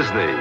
Disney.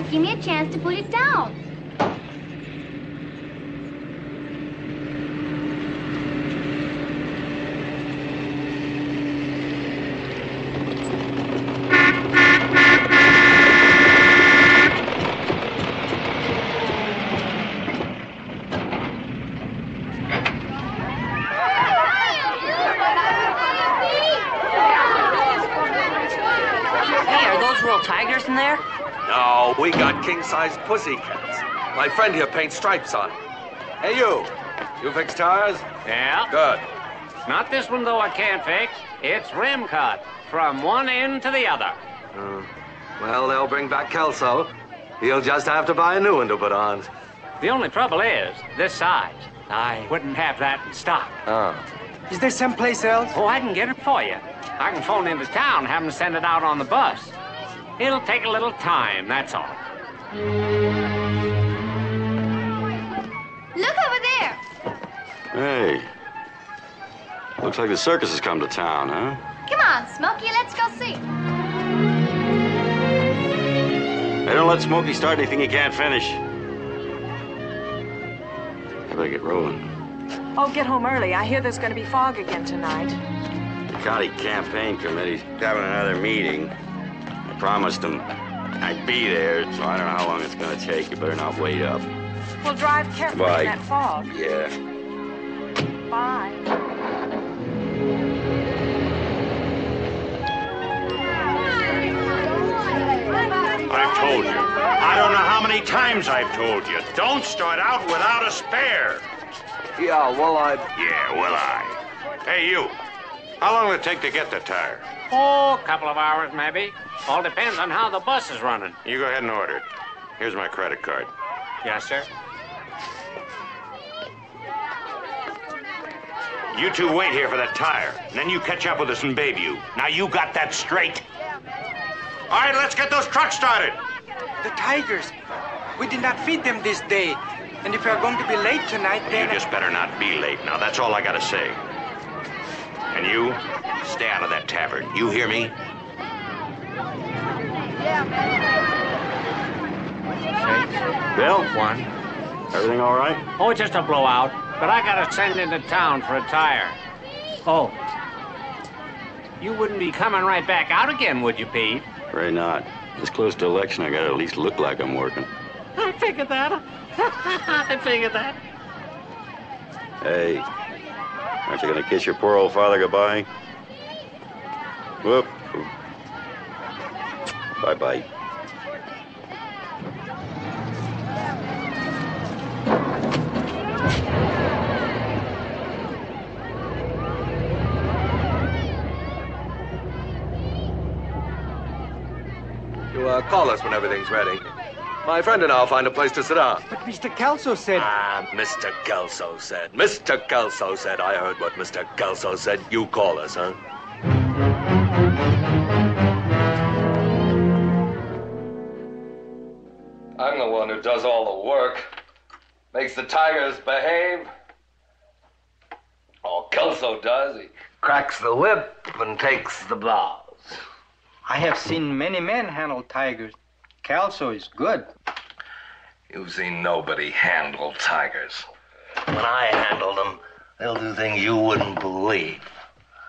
Give me a chance to put it down. Hey, are those real tigers in there? No, we got king-sized pussycats. My friend here paints stripes on 'em. Hey, you. You fix tires? Yeah? Good. Not this one, though, I can't fix. It's rim cut from one end to the other. Uh, well, they'll bring back Kelso. He'll just have to buy a new one to put on. The only trouble is this size. I wouldn't have that in stock. Oh. Is there someplace else? Oh, I can get it for you. I can phone into town and have them send it out on the bus. It'll take a little time, that's all. Look over there. Hey. Looks like the circus has come to town, huh? Come on, Smokey, let's go see. They don't let Smokey start anything he can't finish. I better get rolling. Oh, get home early. I hear there's going to be fog again tonight. The county campaign committee's having another meeting. I promised them I'd be there, so I don't know how long it's gonna take. You better not wait up. Well, drive carefully Bye. in that fog. Yeah. Bye. I've told you. I don't know how many times I've told you. Don't start out without a spare. Yeah, well, I... Yeah, will I? Hey, you. How long will it take to get the tire? Oh, a couple of hours, maybe. All depends on how the bus is running. You go ahead and order it. Here's my credit card. Yes, sir. You two wait here for that tire. And then you catch up with us and in Bayview. Now you got that straight? All right, let's get those trucks started. The tigers. We did not feed them this day. And if we are going to be late tonight, You just better not be late now. That's all I gotta say. And you, stay out of that tavern. You hear me? Bill? One. Everything all right? Oh, it's just a blowout. But I gotta send into town for a tire. Oh. You wouldn't be coming right back out again, would you, Pete? Afraid not. It's close to election, I gotta at least look like I'm working. I figured that. I figured that. Hey, Aren't you going to kiss your poor old father goodbye? Whoop. Bye bye. You uh, call us when everything's ready. My friend and I'll find a place to sit down. But Mr. Kelso said. Ah, Mr. Kelso said. Mr. Kelso said. I heard what Mr. Kelso said. You call us, huh? I'm the one who does all the work. Makes the tigers behave. All Kelso does, he cracks the whip and takes the bows. I have seen many men handle tigers. Kelso is good. You've seen nobody handle tigers. When I handle them, they'll do things you wouldn't believe.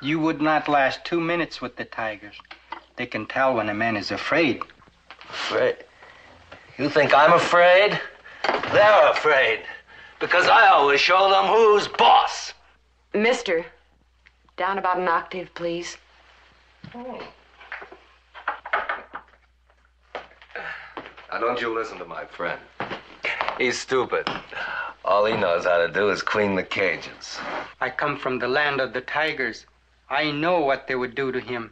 You would not last two minutes with the tigers. They can tell when a man is afraid. Afraid? You think I'm afraid? They're afraid. Because I always show them who's boss. Mister, down about an octave, please. Hmm. Now, don't you listen to my friend. He's stupid. All he knows how to do is clean the cages. I come from the land of the tigers. I know what they would do to him.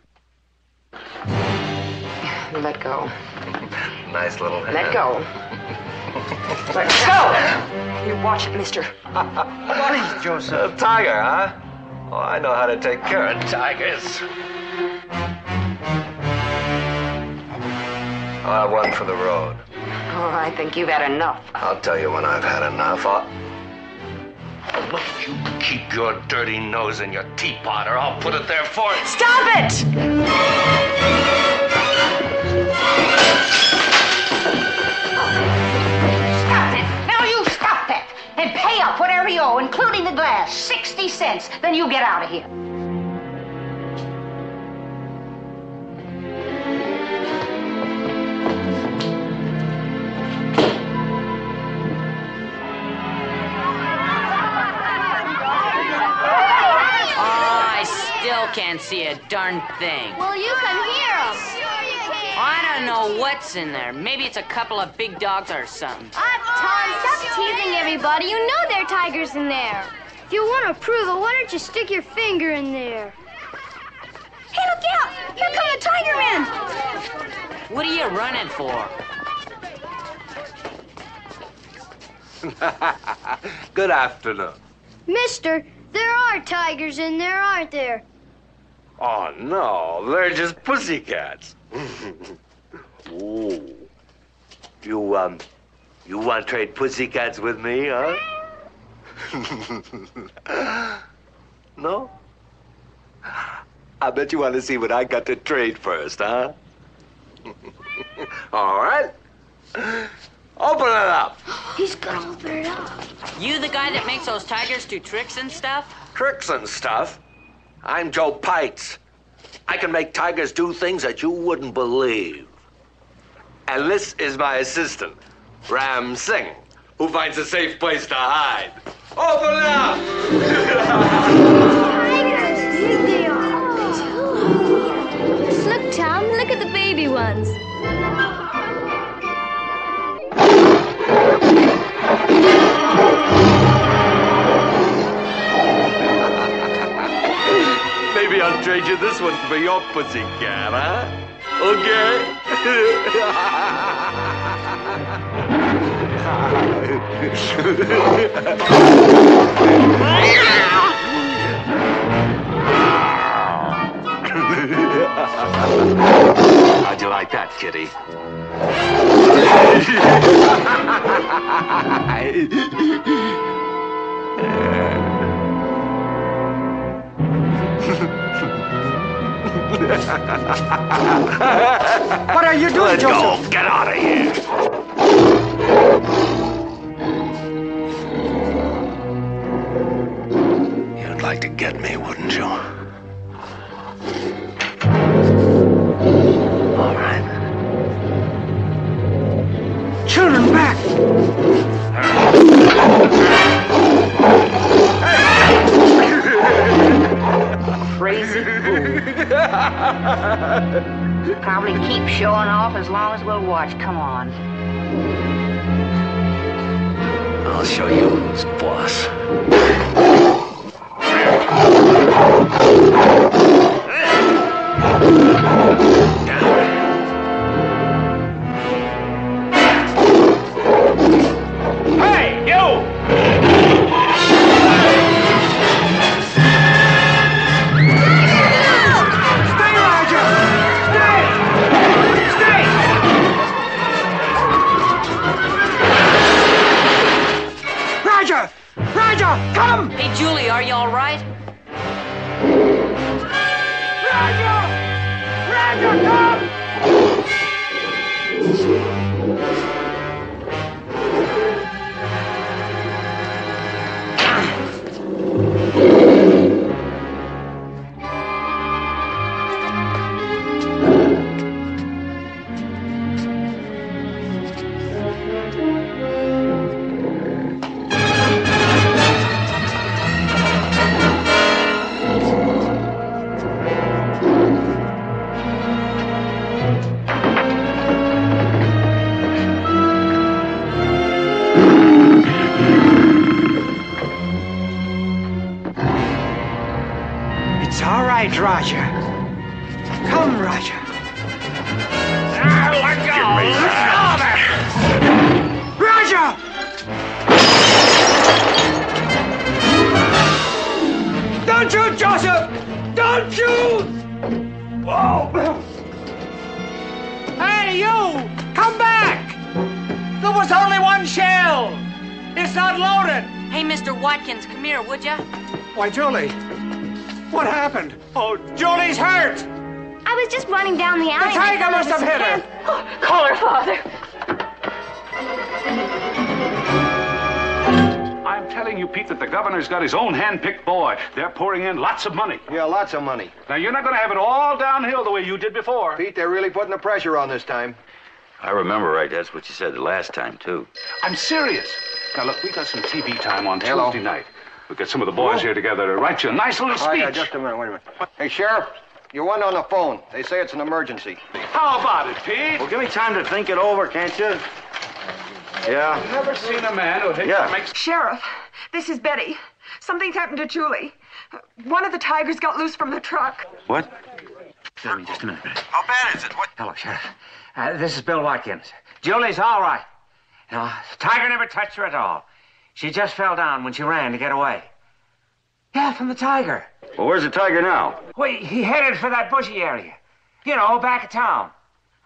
Let go. Nice little hand. Let go. Let go! You watch it, mister. Uh, uh, Please, Joseph. A tiger, huh? Oh, I know how to take care of tigers. I'll have one for the road. Oh, I think you've had enough. I'll tell you when I've had enough. I'll... Look, you keep your dirty nose in your teapot, or I'll put it there for you. Stop it! Stop it! Now you stop that! And pay up whatever you owe, including the glass. 60 cents. Then you get out of here. Can't see a darn thing. Well, you can hear them. Sure you can. I don't know what's in there. Maybe it's a couple of big dogs or something. Ah, Tom, stop teasing everybody. You know there are tigers in there. If you want to prove it, why don't you stick your finger in there? Hey, look out! Here come the tiger men! What are you running for? Good afternoon. Mister, there are tigers in there, aren't there? Oh, no, they're just pussycats. Ooh. You, um, you want to trade pussycats with me, huh? no? I bet you want to see what I got to trade first, huh? All right. Open it up. He's gonna open it up. You the guy that makes those tigers do tricks and stuff? Tricks and stuff. I'm Joe Pietz. I can make tigers do things that you wouldn't believe. And this is my assistant, Ram Singh, who finds a safe place to hide. Open up! Tigers! They are. Look, Tom, look at the baby ones. Trade you this one for your pussycat, huh? Okay. How'd you like that, kitty? What are you doing, Let Joseph? go! Get out of here! You'd like to get me, wouldn't you? All right. Children, back! crazy fool. Probably keep showing off as long as we'll watch. Come on. I'll show you who's boss. Are you all right? Lots of money. Yeah, lots of money. Now, you're not going to have it all downhill the way you did before. Pete, they're really putting the pressure on this time. I remember right. That's what you said the last time, too. I'm serious. Now, look, we got some TV time on Hello. Tuesday night. We'll get some of the boys here together to write you a nice little Oh, speech. yeah, just a minute, wait a minute. Hey, Sheriff, you're one on the phone. They say it's an emergency. How about it, Pete? Well, give me time to think it over, can't you? Yeah. I've never seen a man who hates Yeah. to make Sheriff, this is Betty. Something's happened to Julie. One of the tigers got loose from the truck. What? Tell me just a minute. How bad is it? What? Hello, Sheriff. Uh, this is Bill Watkins. Julie's all right. No, the tiger never touched her at all. She just fell down when she ran to get away. Yeah, from the tiger. Well, where's the tiger now? Wait, he headed for that bushy area. You know, back of town.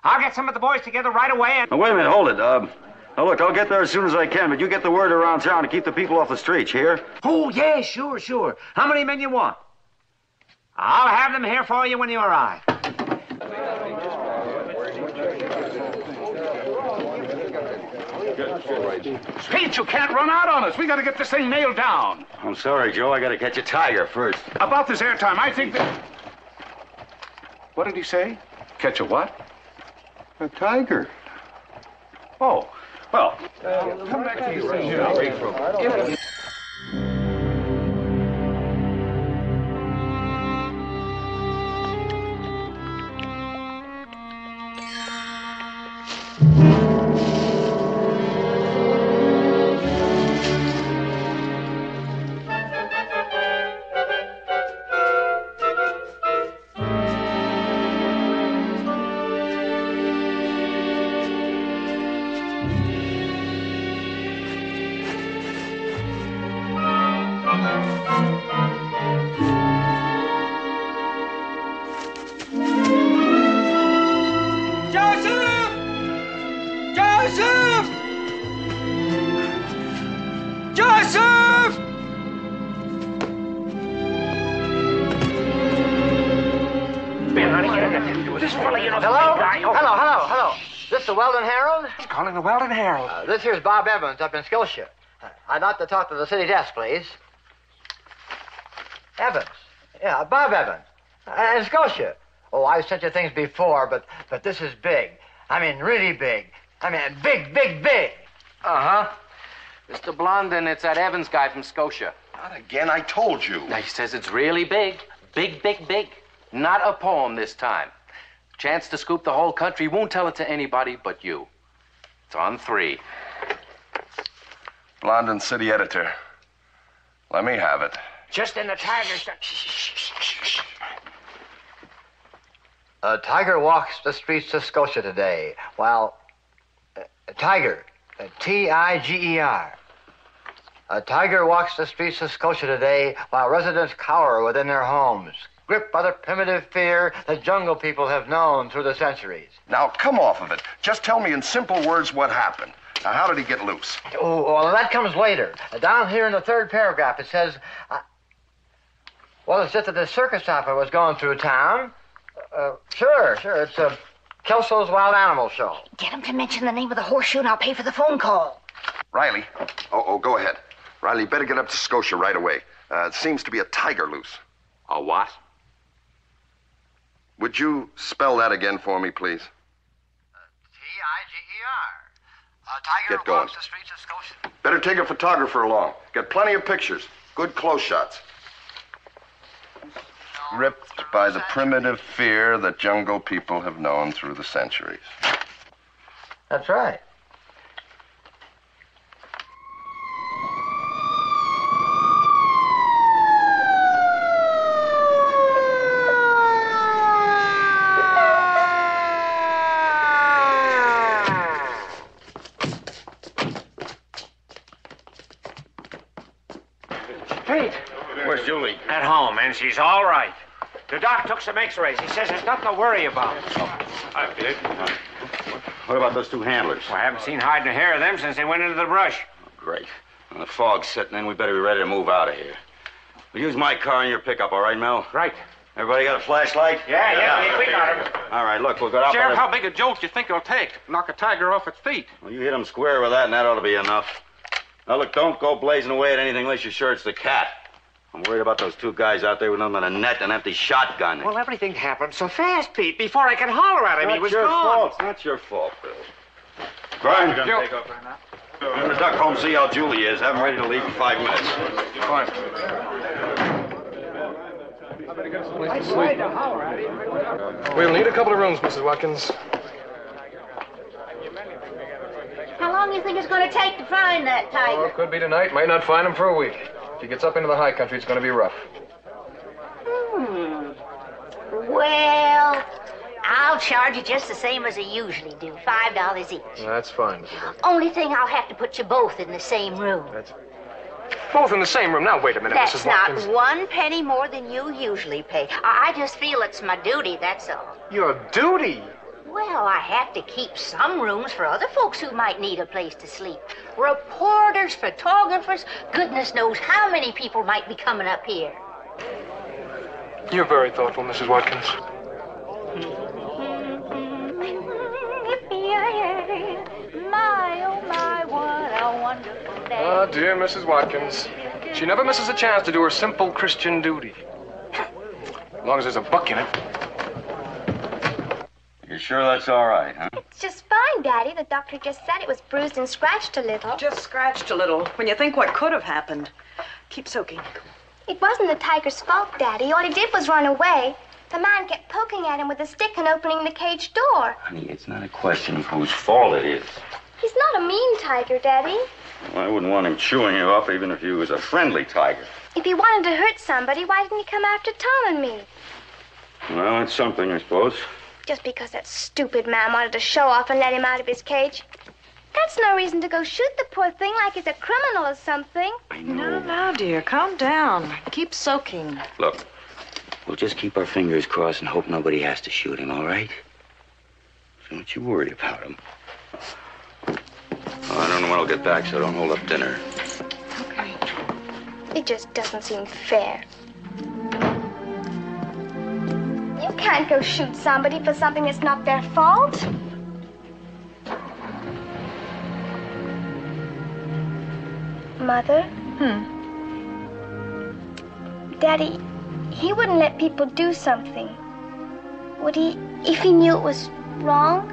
I'll get some of the boys together right away and. Now, wait a minute, hold it. Uh, now, look, I'll get there as soon as I can, but you get the word around town to keep the people off the streets, here? Oh, yeah, sure, sure. How many men you want? I'll have them here for you when you arrive. Pete, you can't run out on us. We got to get this thing nailed down. I'm sorry, Joe. I gotta catch a tiger first. About this airtime, I think that. What did he say? Catch a what? A tiger. Oh, well, uh, come back to you. Joseph! Calling the Herald. Uh, this here's Bob Evans up in Skillshire. Uh, I'd like to talk to the city desk, please. Evans. Yeah, Bob Evans. Uh, in Skillshire. Oh, I've sent you things before, but but this is big. I mean, really big. I mean, big, big, big. Uh huh. Mr. Blondin, it's that Evans guy from Scotia. Not again, I told you. Now, he says it's really big. Big, big, big. Not a poem this time. Chance to scoop the whole country. Won't tell it to anybody but you. It's on three. London City Editor. Let me have it. Just in the Tiger's. A tiger walks the streets of Scotia today while. Uh, a tiger. uh, T I G E R. A tiger walks the streets of Scotia today while residents cower within their homes, gripped by the primitive fear the jungle people have known through the centuries. Now, come off of it. Just tell me in simple words what happened. Now, how did he get loose? Oh, well, that comes later. Down here in the third paragraph, it says, uh, well, it's just that the circus opera was going through town. Uh, sure, sure. It's a Kelso's Wild Animal Show. Get him to mention the name of the horseshoe and I'll pay for the phone call. Riley. Oh, oh, go ahead. Riley, better get up to Scotia right away. Uh, it seems to be a tiger loose. A what? Would you spell that again for me, please? T-I-G-E-R. A tiger Get going. the streets of Scotia. Better take a photographer along. Get plenty of pictures. Good close shots. Ripped by the primitive fear that jungle people have known through the centuries. That's right. Pete! Where's Julie? At home, and she's all right. The doc took some x-rays. He says there's nothing to worry about. Hi, Pete. What about those two handlers? Well, I haven't seen hide nor hair of them since they went into the brush. Oh, great. When the fog's setting in, we better be ready to move out of here. We'll use my car and your pickup, all right, Mel? Right. Everybody got a flashlight? Yeah, yeah, we- we got him. All right, look, we'll go out Sheriff, by how big a jolt do you think it'll take? Knock a tiger off its feet. Well, you hit him square with that, and that ought to be enough. Now, look, don't go blazing away at anything unless you're sure it's the cat. I'm worried about those two guys out there with nothing but a net and an empty shotgun. Well, everything happened so fast, Pete. Before I could holler at him, Not he was your gone. fault. It's not your fault, Bill. Brian, Joe. I'm gonna duck home, see how Julie is. Have him ready to leave in five minutes. Fine. I tried to holler. We'll need a couple of rooms, Mrs. Watkins. How long do you think it's going to take to find that Oh, tiger? it could be tonight. Might not find him for a week. If he gets up into the high country, it's going to be rough. Hmm. Well, I'll charge you just the same as I usually do, five dollars each. That's fine, Only thing, I'll have to put you both in the same room. That's both in the same room. Now, wait a minute, That's Mrs. not one penny more than you usually pay. I I just feel it's my duty, that's all. Your duty. Well, I have to keep some rooms for other folks who might need a place to sleep. Reporters, photographers, goodness knows how many people might be coming up here. You're very thoughtful, Mrs. Watkins. My, oh my, what a wonderful day. Ah, dear Mrs. Watkins. She never misses a chance to do her simple Christian duty. As long as there's a buck in it. You sure that's all right, huh? It's just fine, Daddy. The doctor just said it was bruised and scratched a little. Just scratched a little. When you think what could have happened. Keep soaking. It wasn't the tiger's fault, Daddy. All he did was run away. The man kept poking at him with a stick and opening the cage door. Honey, it's not a question of whose fault it is. He's not a mean tiger, Daddy. I wouldn't want him chewing you up even if he was a friendly tiger. If he wanted to hurt somebody, why didn't he come after Tom and me? Well, that's something, I suppose. Just because that stupid man wanted to show off and let him out of his cage. That's no reason to go shoot the poor thing like he's a criminal or something. I No, no, dear. Calm down. Keep soaking. Look, we'll just keep our fingers crossed and hope nobody has to shoot him, all right? So don't you worry about him. Well, I don't know when I'll get back, so don't hold up dinner. Okay. It just doesn't seem fair. Can't go shoot somebody for something that's not their fault. Mother? Hmm. Daddy, he wouldn't let people do something. Would he, if he knew it was wrong?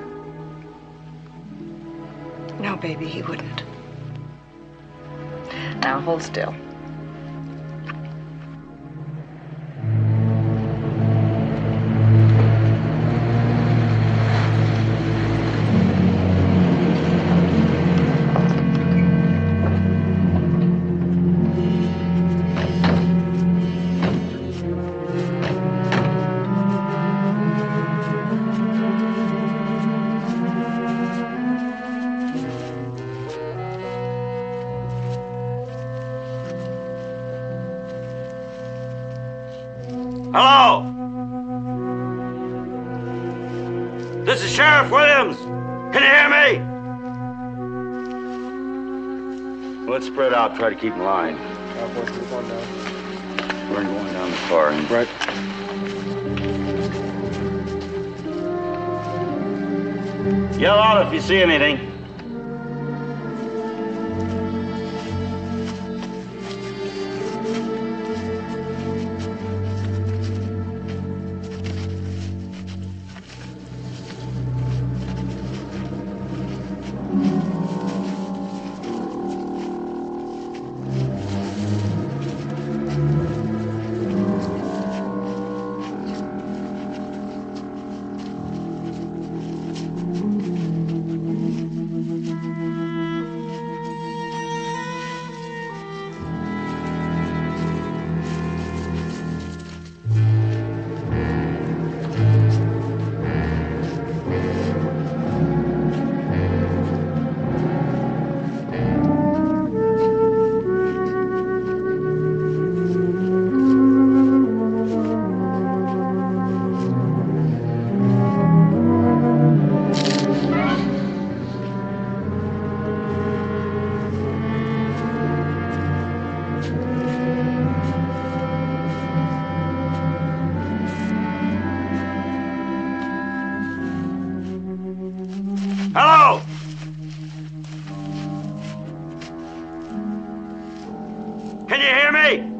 No, baby, he wouldn't. Now hold still. Spread out, try to keep in line. We're going down the far end. Right. Yell out if you see anything. Can you hear me?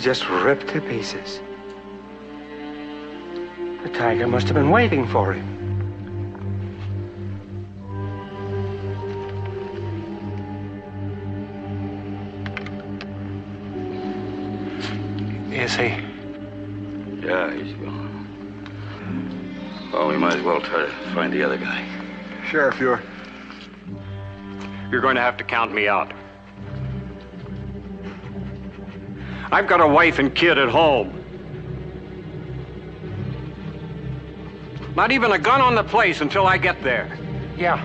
He's just ripped to pieces. The tiger must have been waiting for him. Is he? Yeah, he's gone. Well, we might as well try to find the other guy. Sheriff, you're. You're going to have to count me out. I've got a wife and kid at home. Not even a gun on the place until I get there. Yeah.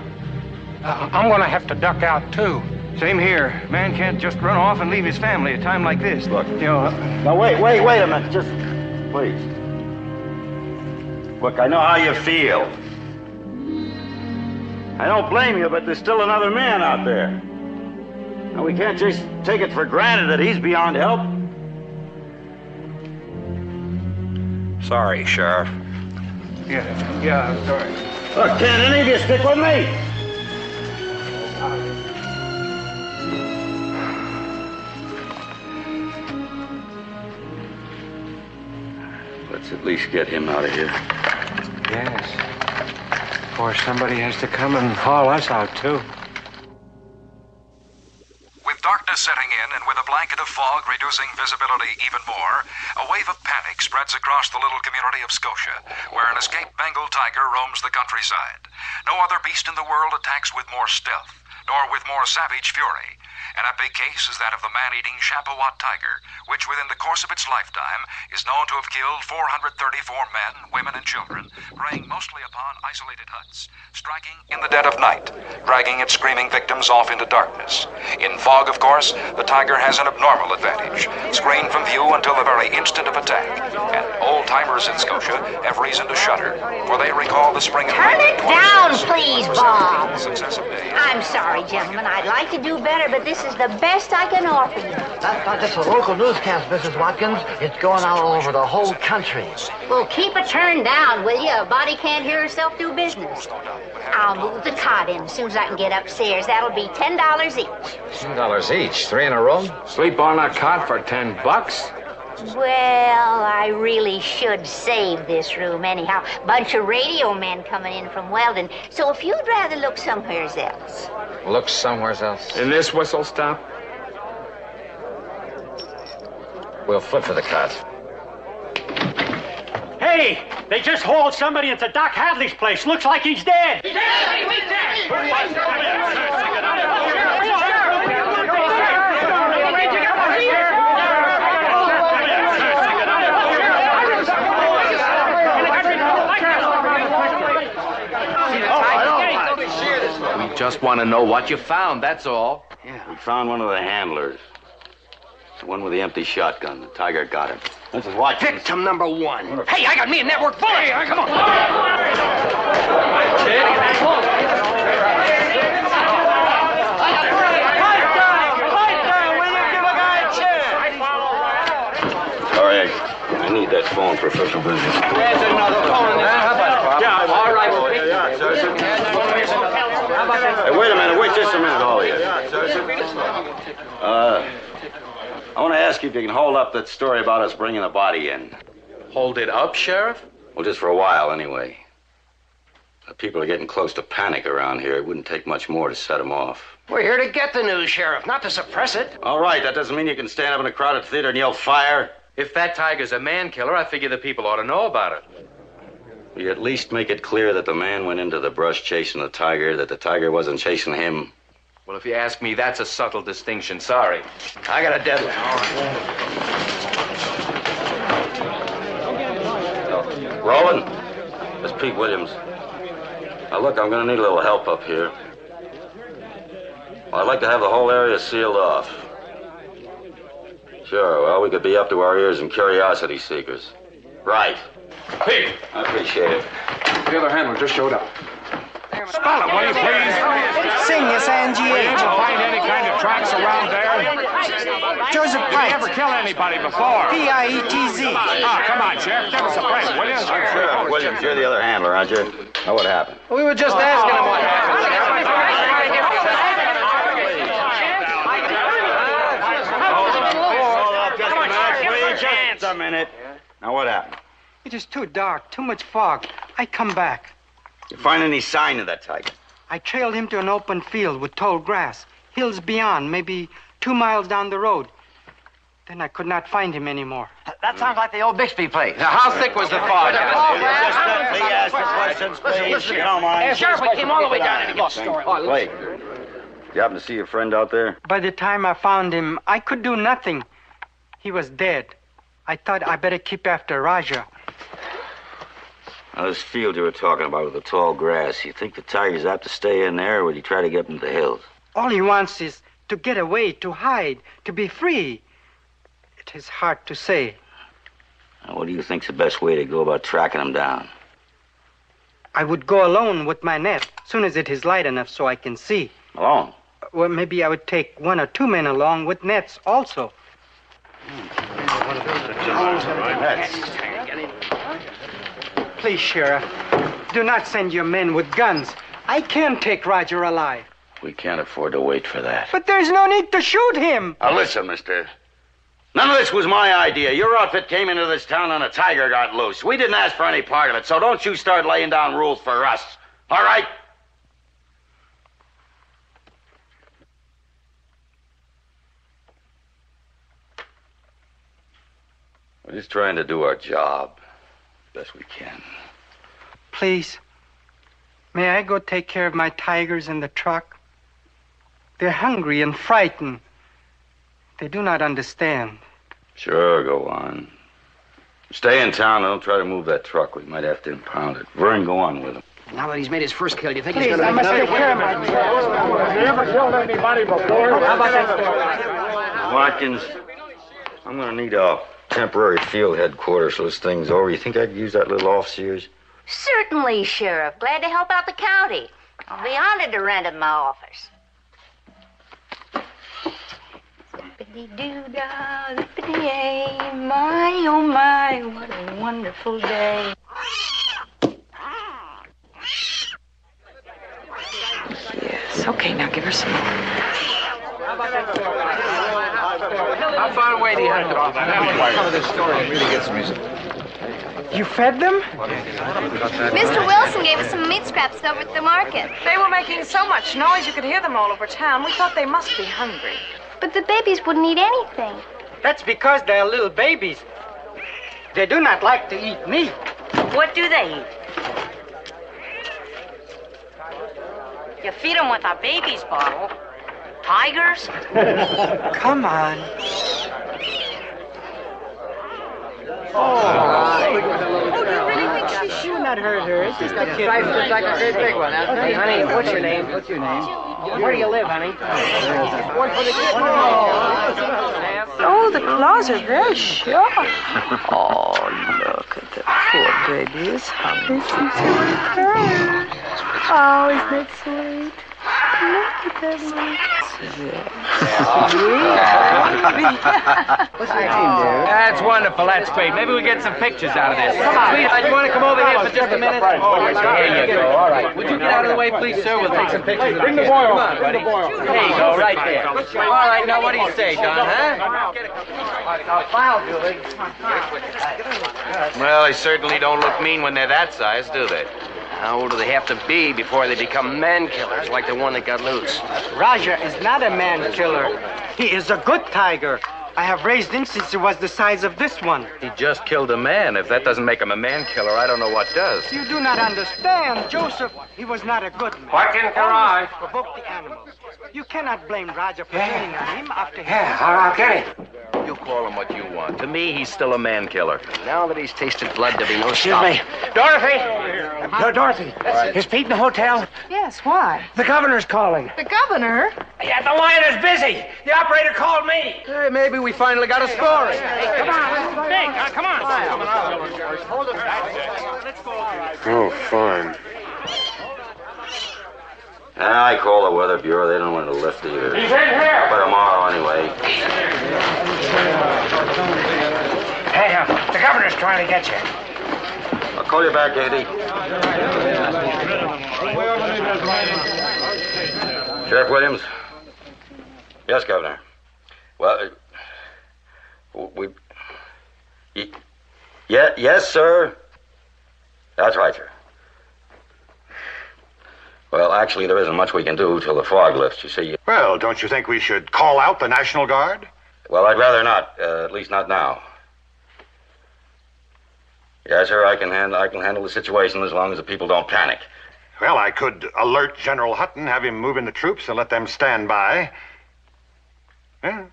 Uh, I'm gonna have to duck out, too. Same here. Man can't just run off and leave his family at a time like this. Look, you know. Now, wait, wait, wait a minute. Just, please. Look, I know how you feel. I don't blame you, but there's still another man out there. Now, we can't just take it for granted that he's beyond help. Sorry, Sheriff. Yeah, yeah, I'm sorry. Look, can any of you stick with me? Let's at least get him out of here. Yes. Or somebody has to come and haul us out, too. Darkness setting in and with a blanket of fog reducing visibility even more, a wave of panic spreads across the little community of Scotia, where an escaped Bengal tiger roams the countryside. No other beast in the world attacks with more stealth, nor with more savage fury. An epic case is that of the man-eating Champawat tiger, which within the course of its lifetime is known to have killed 434 men, women, and children, preying mostly upon isolated huts, striking in the dead of night, dragging its screaming victims off into darkness. In fog, of course, the tiger has an abnormal advantage, screened from view until the very instant of attack. And old-timers in Scotia have reason to shudder, for they recall the spring of Turn it down, please, Bob. successive days. I'm sorry, gentlemen. I'd like to do better, but this is the best I can offer you. That's not just a local newscast, Mrs. Watkins. It's going out all over the whole country. Well, keep it turned down, will you? A body can't hear herself do business. I'll move the cot in as soon as I can get upstairs. That'll be ten dollars each. Ten dollars each. Three in a row? Sleep on a cot for ten bucks? Well, I really should save this room anyhow. Bunch of radio men coming in from Weldon. So if you'd rather look somewhere else. Look somewhere else. In this whistle stop? We'll flip for the cot. Hey, they just hauled somebody into Doc Hadley's place. Looks like he's dead. We just want to know what you found, that's all. Yeah, we found one of the handlers. The one with the empty shotgun. The tiger got him. This is Watkins. Victim number one. Hey, I got me a network bullet. Hey, come on. All right. I need that phone for official business. There's another phone. Yeah, all right. Well, Hey, wait a minute. Wait just a minute, all of you. Uh, I want to ask you if you can hold up that story about us bringing the body in. Hold it up, Sheriff? Well, just for a while, anyway. The people are getting close to panic around here. It wouldn't take much more to set them off. We're here to get the news, Sheriff, not to suppress it. All right, that doesn't mean you can stand up in a crowded theater and yell fire. If that tiger's a man killer, I figure the people ought to know about it. You at least make it clear that the man went into the brush chasing the tiger, that the tiger wasn't chasing him. Well, if you ask me, that's a subtle distinction. Sorry. I got a deadline. Roland, it's Pete Williams. Now, look, I'm going to need a little help up here. I'd like to have the whole area sealed off. Sure, well, we could be up to our ears in curiosity seekers. Right. Pete! I appreciate it. The other handler just showed up. Spell it, will you please? Sing S-I-N-G-H. Were you able to find any kind of tracks around there? Joseph Did you Pike. ever kill anybody before? P-I-E-T-Z. Ah, come on, Sheriff. Give us a break, will you? Sure, Williams, you're the other handler, aren't you? Now, what happened? We were just asking him what happened. Just a minute. Now, what happened? It is too dark, too much fog. I come back. You find any sign of that tiger? I trailed him to an open field with tall grass. Hills beyond, maybe two miles down the road. Then I could not find him anymore. That sounds like the old Bixby place. Now, how thick was the fog? Just let me ask the questions, please. You don't mind. Sheriff, we came all the way down and he lost story. Wait. You happen to see your friend out there? By the time I found him, I could do nothing. He was dead. I thought I better keep after Raja. Now, this field you were talking about with the tall grass, you think the tiger's apt to stay in there, or would he try to get into the hills? All he wants is to get away, to hide, to be free. It is hard to say. Now, what do you think's the best way to go about tracking him down? I would go alone with my net, soon as it is light enough so I can see. Alone? Well, maybe I would take one or two men along with nets also. Please, Sheriff, do not send your men with guns. I can't take Raja alive. We can't afford to wait for that. But there's no need to shoot him. Now, listen, mister. None of this was my idea. Your outfit came into this town and a tiger got loose. We didn't ask for any part of it, so don't you start laying down rules for us. All right? We're just trying to do our job best we can. Please, may I go take care of my tigers in the truck? They're hungry and frightened. They do not understand. Sure, go on. Stay in town and don't try to move that truck. We might have to impound it. Vern, go on with him. Now that he's made his first kill, do you think Please, he's going I to must take care of my Have you ever killed anybody before? How about that? Watkins, I'm gonna need a temporary field headquarters so this thing's over. You think I could use that little office of yours? Certainly, Sheriff. Glad to help out the county. I'll be honored to rent in my office. Zippity-doo-dah, zippity-yay, my, oh my, what a wonderful day. Yes, okay, now give her some more. How far away do you have to be? Cover this story and really get some music. You fed them? Mr. Wilson gave us some meat scraps over at the market. They were making so much noise you could hear them all over town. We thought they must be hungry. But the babies wouldn't eat anything. That's because they're little babies. They do not like to eat meat. What do they eat? You feed them with a baby's bottle. Tigers? Come on. Oh, Oh, She not hurt her. It's just a kid. Life's just like a great big one. That's Hey, honey, what's your name? What's your name? Where do you live, honey? One for the kid. Oh, oh, the claws are very sharp. Oh, look at the poor baby. It's hungry. Oh, isn't that sweet? Look at that What's your name, dear? That's wonderful. That's great. Maybe we get some pictures out of this. Come on. Sweetheart, you want to come over here for just a minute? Oh, here you go. All right. Would you get out of the way, please, sir? We'll take some pictures. of Bring the kids. boy Come over. on, Bring buddy. the boy over. There you go, right there. All right, now what do you say, Don, huh? File, Julie. Well, they certainly don't look mean when they're that size, do they? How old do they have to be before they become man killers like the one that got loose? Raja is not a man killer. He is a good tiger. I have raised him since he was the size of this one. He just killed a man. If that doesn't make him a man killer, I don't know what does. You do not understand, Joseph. He was not a good man. What can Always provoked the animals. You cannot blame Raja for hitting on him after he. Yeah, all right, get it. You call him what you want. To me, he's still a man killer. Now that he's tasted blood, there'll be no Excuse stopping. me. Dorothy! Uh, Dorothy, is Pete in the hotel? Yes, why? The governor's calling. The governor? Yeah, the line is busy. The operator called me. Hey, maybe we finally got a story. Come on, Big, uh, come on. Oh, fine. Ah, I call the Weather Bureau. They don't want to lift either. He's in here. But tomorrow, anyway. Hey, uh, the governor's trying to get you. I'll call you back, Eddie. Sheriff Williams? Yes, Governor. Well, uh, we. Yeah, yes, sir. That's right, sir. Well, actually, there isn't much we can do till the fog lifts, you see. Well, don't you think we should call out the National Guard? Well, I'd rather not, uh, at least not now. Yes, sir, I can, hand, I can handle the situation as long as the people don't panic. Well, I could alert General Hutton, have him move in the troops, and let them stand by. Yeah.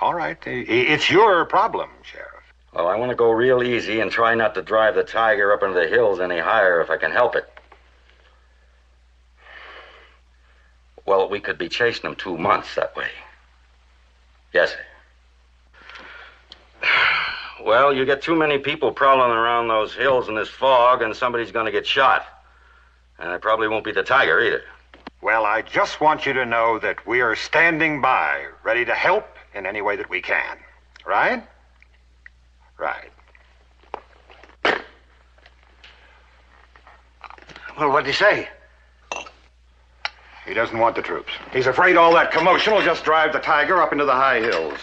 All right. It's your problem, Sheriff. Well, I want to go real easy and try not to drive the tiger up into the hills any higher if I can help it. Well, we could be chasing them two months that way. Yes, sir. Well, you get too many people prowling around those hills in this fog, and somebody's going to get shot. And it probably won't be the tiger either. Well, I just want you to know that we are standing by, ready to help in any way that we can. Right? Right. Well, what'd he say? He doesn't want the troops. He's afraid all that commotion will just drive the tiger up into the high hills.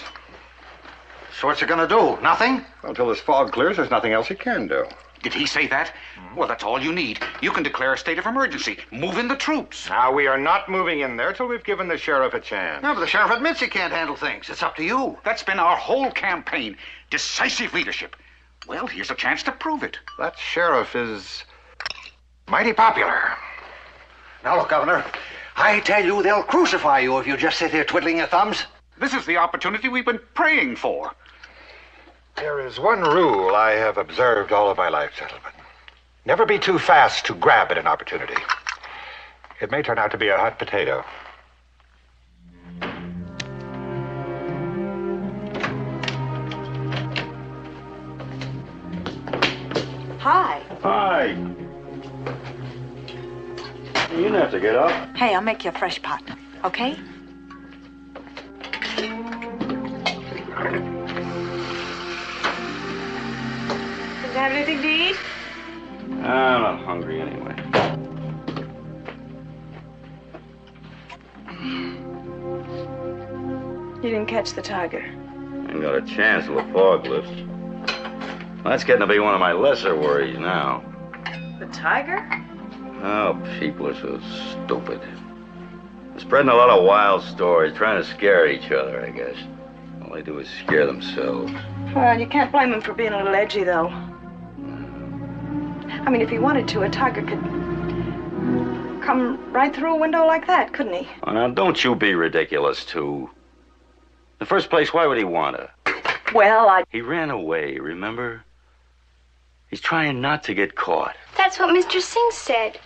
So what's he gonna do? Nothing? Until this fog clears, there's nothing else he can do. Did he say that? Hmm? Well, that's all you need. You can declare a state of emergency. Move in the troops. Now, we are not moving in there till we've given the sheriff a chance. No, but the sheriff admits he can't handle things. It's up to you. That's been our whole campaign. Decisive leadership. Well, here's a chance to prove it. That sheriff is mighty popular. Now, look, Governor, I tell you, they'll crucify you if you just sit here twiddling your thumbs. This is the opportunity we've been praying for. There is one rule I have observed all of my life, gentlemen. Never be too fast to grab at an opportunity. It may turn out to be a hot potato. Hi. Hi. You didn't have to get up. Hey, I'll make you a fresh pot, okay? Does it have anything to eat? I'm not hungry anyway. You didn't catch the tiger. I ain't got a chance till the fog lifts. That's getting to be one of my lesser worries now. The tiger? Oh, people are so stupid. They're spreading a lot of wild stories, trying to scare each other, I guess. All they do is scare themselves. Well, you can't blame him for being a little edgy, though. I mean, if he wanted to, a tiger could come right through a window like that, couldn't he? Oh, now, don't you be ridiculous, too. In the first place, why would he want to? Well, I. He ran away, remember? He's trying not to get caught. That's what Mr. Singh said.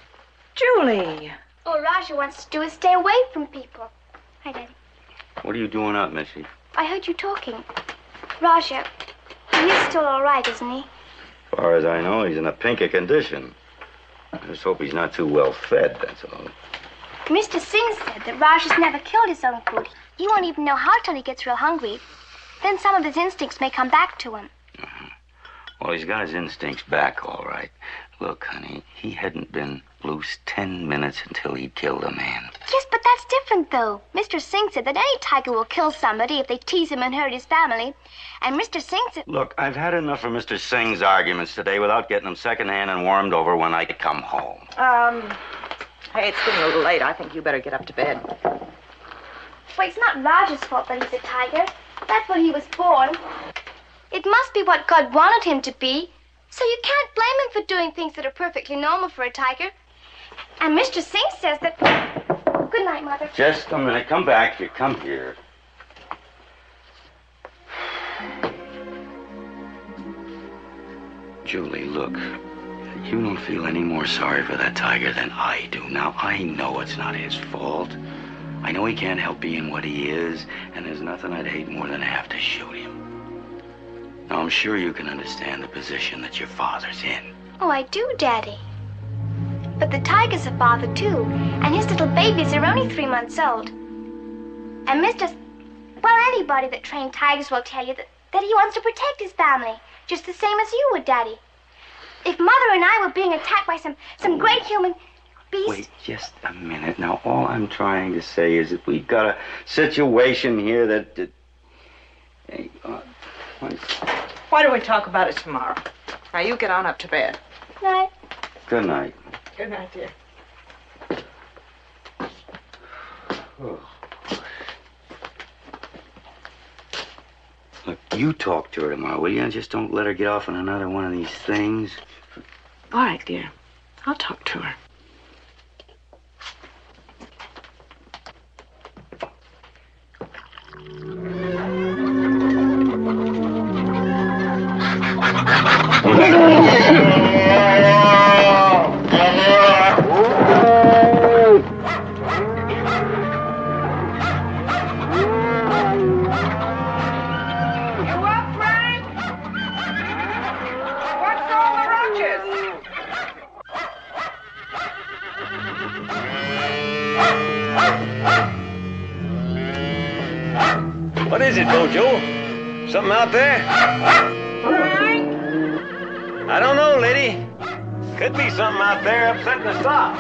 Julie. All Raja wants to do is stay away from people. Hi, Daddy. What are you doing up, Missy? I heard you talking. Raja, he's still all right, isn't he? As far as I know, he's in a pinker condition. I just hope he's not too well fed, that's all. Mr. Singh said that Raj has never killed his own food. He won't even know how till he gets real hungry. Then some of his instincts may come back to him. Uh-huh. Well, he's got his instincts back, all right. Look, honey, he hadn't been loose ten minutes until he'd killed a man. Yes, but that's different, though. Mr. Singh said that any tiger will kill somebody if they tease him and hurt his family. And Mr. Singh said. Look, I've had enough of Mr. Singh's arguments today without getting them secondhand and warmed over when I come home. Um. Hey, it's getting a little late. I think you better get up to bed. Well, it's not Raj's fault that he's a tiger. That's what he was born. It must be what God wanted him to be. So you can't blame him for doing things that are perfectly normal for a tiger. And Mr. Singh says that. Good night, Mother. Just a minute. Come back here. Come here. Julie, look. You don't feel any more sorry for that tiger than I do. Now, I know it's not his fault. I know he can't help being what he is, and there's nothing I'd hate more than to have to shoot him. Now, I'm sure you can understand the position that your father's in. Oh, I do, Daddy. But the tiger's a father, too, and his little babies are only three months old. And Mr. Well, anybody that trained tigers will tell you that, that he wants to protect his family, just the same as you would, Daddy. If Mother and I were being attacked by some, some great human beast. Wait just a minute. Now, all I'm trying to say is that we've got a situation here that. that hey, uh, Why don't we talk about it tomorrow? Now, you get on up to bed. Night. good night. Good night, dear. Look, you talk to her tomorrow, will you? And just don't let her get off on another one of these things. All right, dear. I'll talk to her. Something out there? I don't know, lady. Could be something out there upsetting the stock.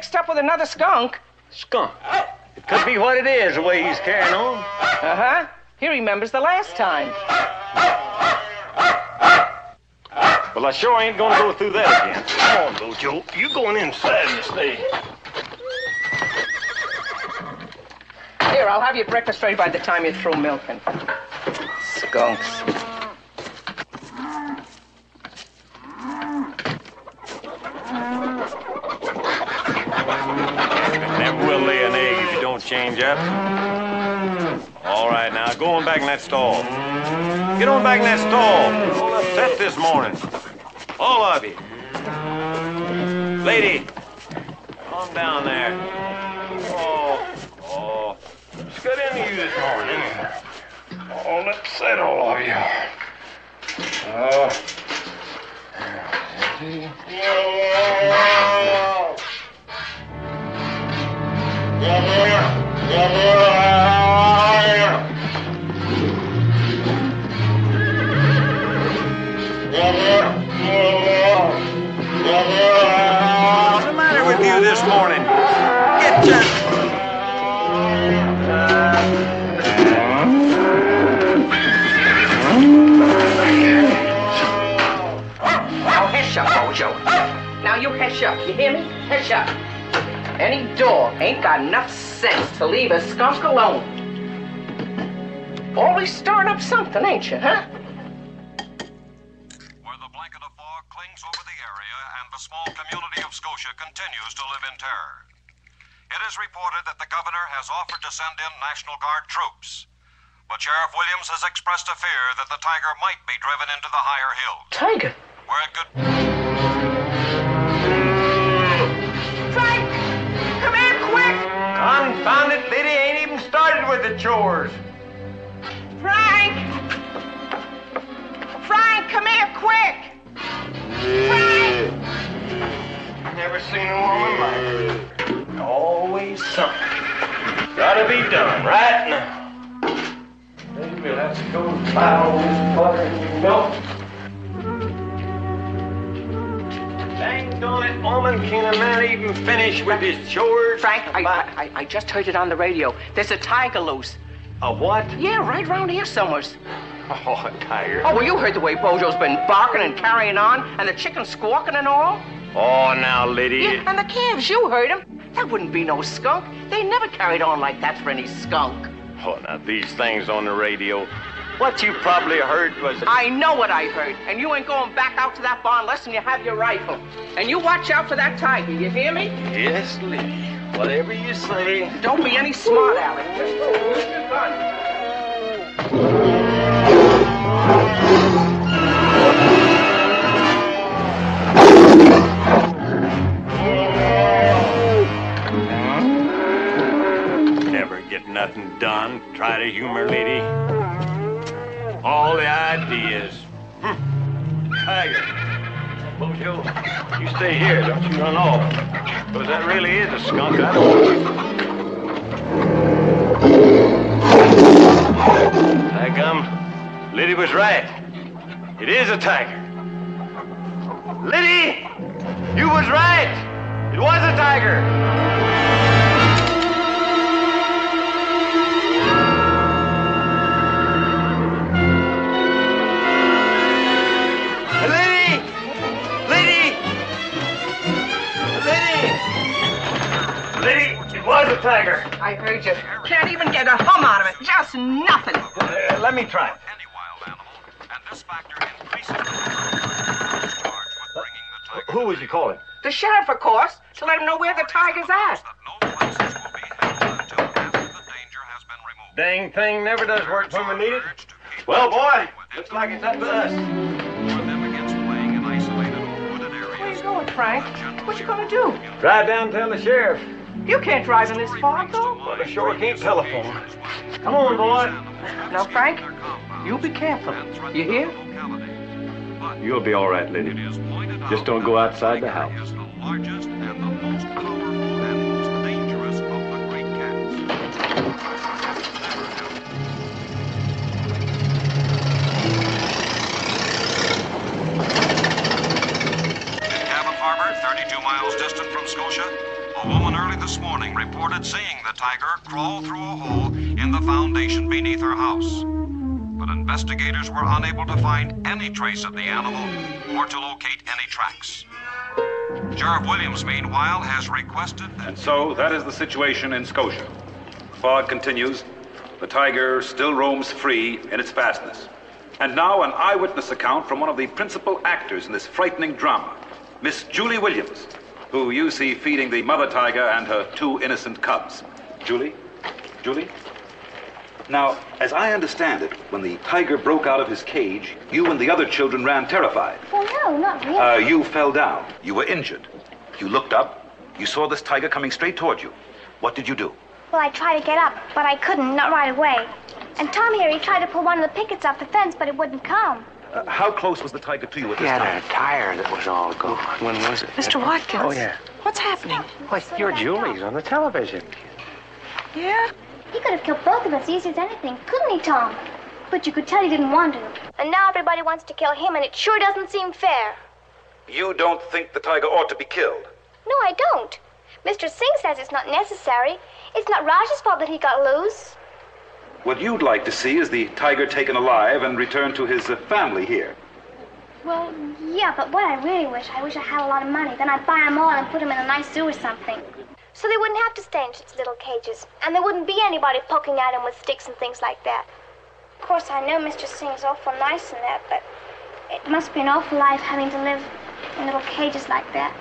Mixed up with another skunk. Skunk. It could be what it is, the way he's carrying on. Uh huh. He remembers the last time. Well, I sure ain't gonna go through that again. Come on, though, Joe. You going inside and stay. Here, I'll have your breakfast ready by the time you're through milking. Skunks. Never will lay an egg if you don't change. All right, now, go on back in that stall. Get on back in that stall. All upset this morning. All of you. Lady, calm down there. Oh, oh. It's good into you this morning. All upset, all of you. What's matter with you this morning? Get oh, oh, up, Bojo. Now you hush up. You hear me? Hush up. Any dog ain't got enough sense to leave a skunk alone. Always stirring up something, ain't you, huh? Where the blanket of fog clings over the area and the small community of Scotia continues to live in terror. It is reported that the governor has offered to send in National Guard troops. But Sheriff Williams has expressed a fear that the tiger might be driven into the higher hills. Tiger? Where it could. Confound it, Liddy ain't even started with the chores. Frank! Frank, come here, quick! Frank! Never seen a woman like her. Always something. Gotta be done right now. Maybe let's go buy all this butter and milk. Dang on it, woman, can a man even finish with his chores? Frank, I, I, I just heard it on the radio. There's a tiger loose. A what? Yeah, right round here somewhere. Oh, a tiger. Oh, well, you heard the way Bojo's been barking and carrying on, and the chickens squawking and all. Oh, now, Liddy. Yeah, and the calves, you heard them. That wouldn't be no skunk. They never carried on like that for any skunk. Oh, now, these things on the radio. What you probably heard was... I know what I heard, and you ain't going back out to that barn unless you have your rifle. And you watch out for that tiger, you hear me? Yes, Liddy. Whatever you say. Don't be any smart, Alec. Just use your gun. Never get nothing done. Try to humor Liddy. All the ideas. Tiger. Bojo, you stay here. Don't you run off. Because that really is a skunk. I don't Daggum. Liddy was right. It is a tiger. Liddy! You was right! It was a tiger! Liddy, it was a tiger. I heard you. Can't even get a hum out of it. Just nothing. Uh, let me try. any wild animal and this factor increases Who was you calling? The sheriff, of course, to let him know where the tiger's at. Dang thing never does work when we need it. Well, boy, looks like it's up to us. Where you going, Frank? What you gonna do? Drive down and tell the sheriff. You can't drive in this fog, though. Well, I sure can't telephone. Come on, boy. Now, Frank, you be careful. You hear? You'll be all right, Liddy. Just don't go outside the house. In Cabot Harbor, 32 miles distant from Scotia, a woman early this morning reported seeing the tiger crawl through a hole in the foundation beneath her house. but investigators were unable to find any trace of the animal or to locate any tracks. Sheriff Williams, meanwhile, has requested that. And so that is the situation in Scotia. Fog continues. The tiger still roams free in its fastness. And now an eyewitness account from one of the principal actors in this frightening drama, Miss Julie Williams, who you see feeding the mother tiger and her two innocent cubs. Julie? Julie? Now, as I understand it, when the tiger broke out of his cage, you and the other children ran terrified. Well, no, not really. Uh, you fell down. You were injured. You looked up. You saw this tiger coming straight toward you. What did you do? Well, I tried to get up, but I couldn't, not right away. And Tom here, he tried to pull one of the pickets off the fence, but it wouldn't come. Uh, how close was the tiger to you at He this had time? a tire that was all gone. When was it? Mr. Watkins. Oh, yeah. What's happening? Why, you're Julie's on the television. Yeah? He could have killed both of us easy as anything, couldn't he, Tom? But you could tell he didn't want to. And now everybody wants to kill him, and it sure doesn't seem fair. You don't think the tiger ought to be killed? No, I don't. Mr. Singh says it's not necessary. It's not Raj's fault that he got loose. What you'd like to see is the tiger taken alive and returned to his uh, family here. Well, yeah, but what I really wish, I wish I had a lot of money. Then I'd buy them all and put them in a nice zoo or something. So they wouldn't have to stay in such little cages. And there wouldn't be anybody poking at them with sticks and things like that. Of course, I know Mr. Singh's awful nice and that, but it must be an awful life having to live in little cages like that.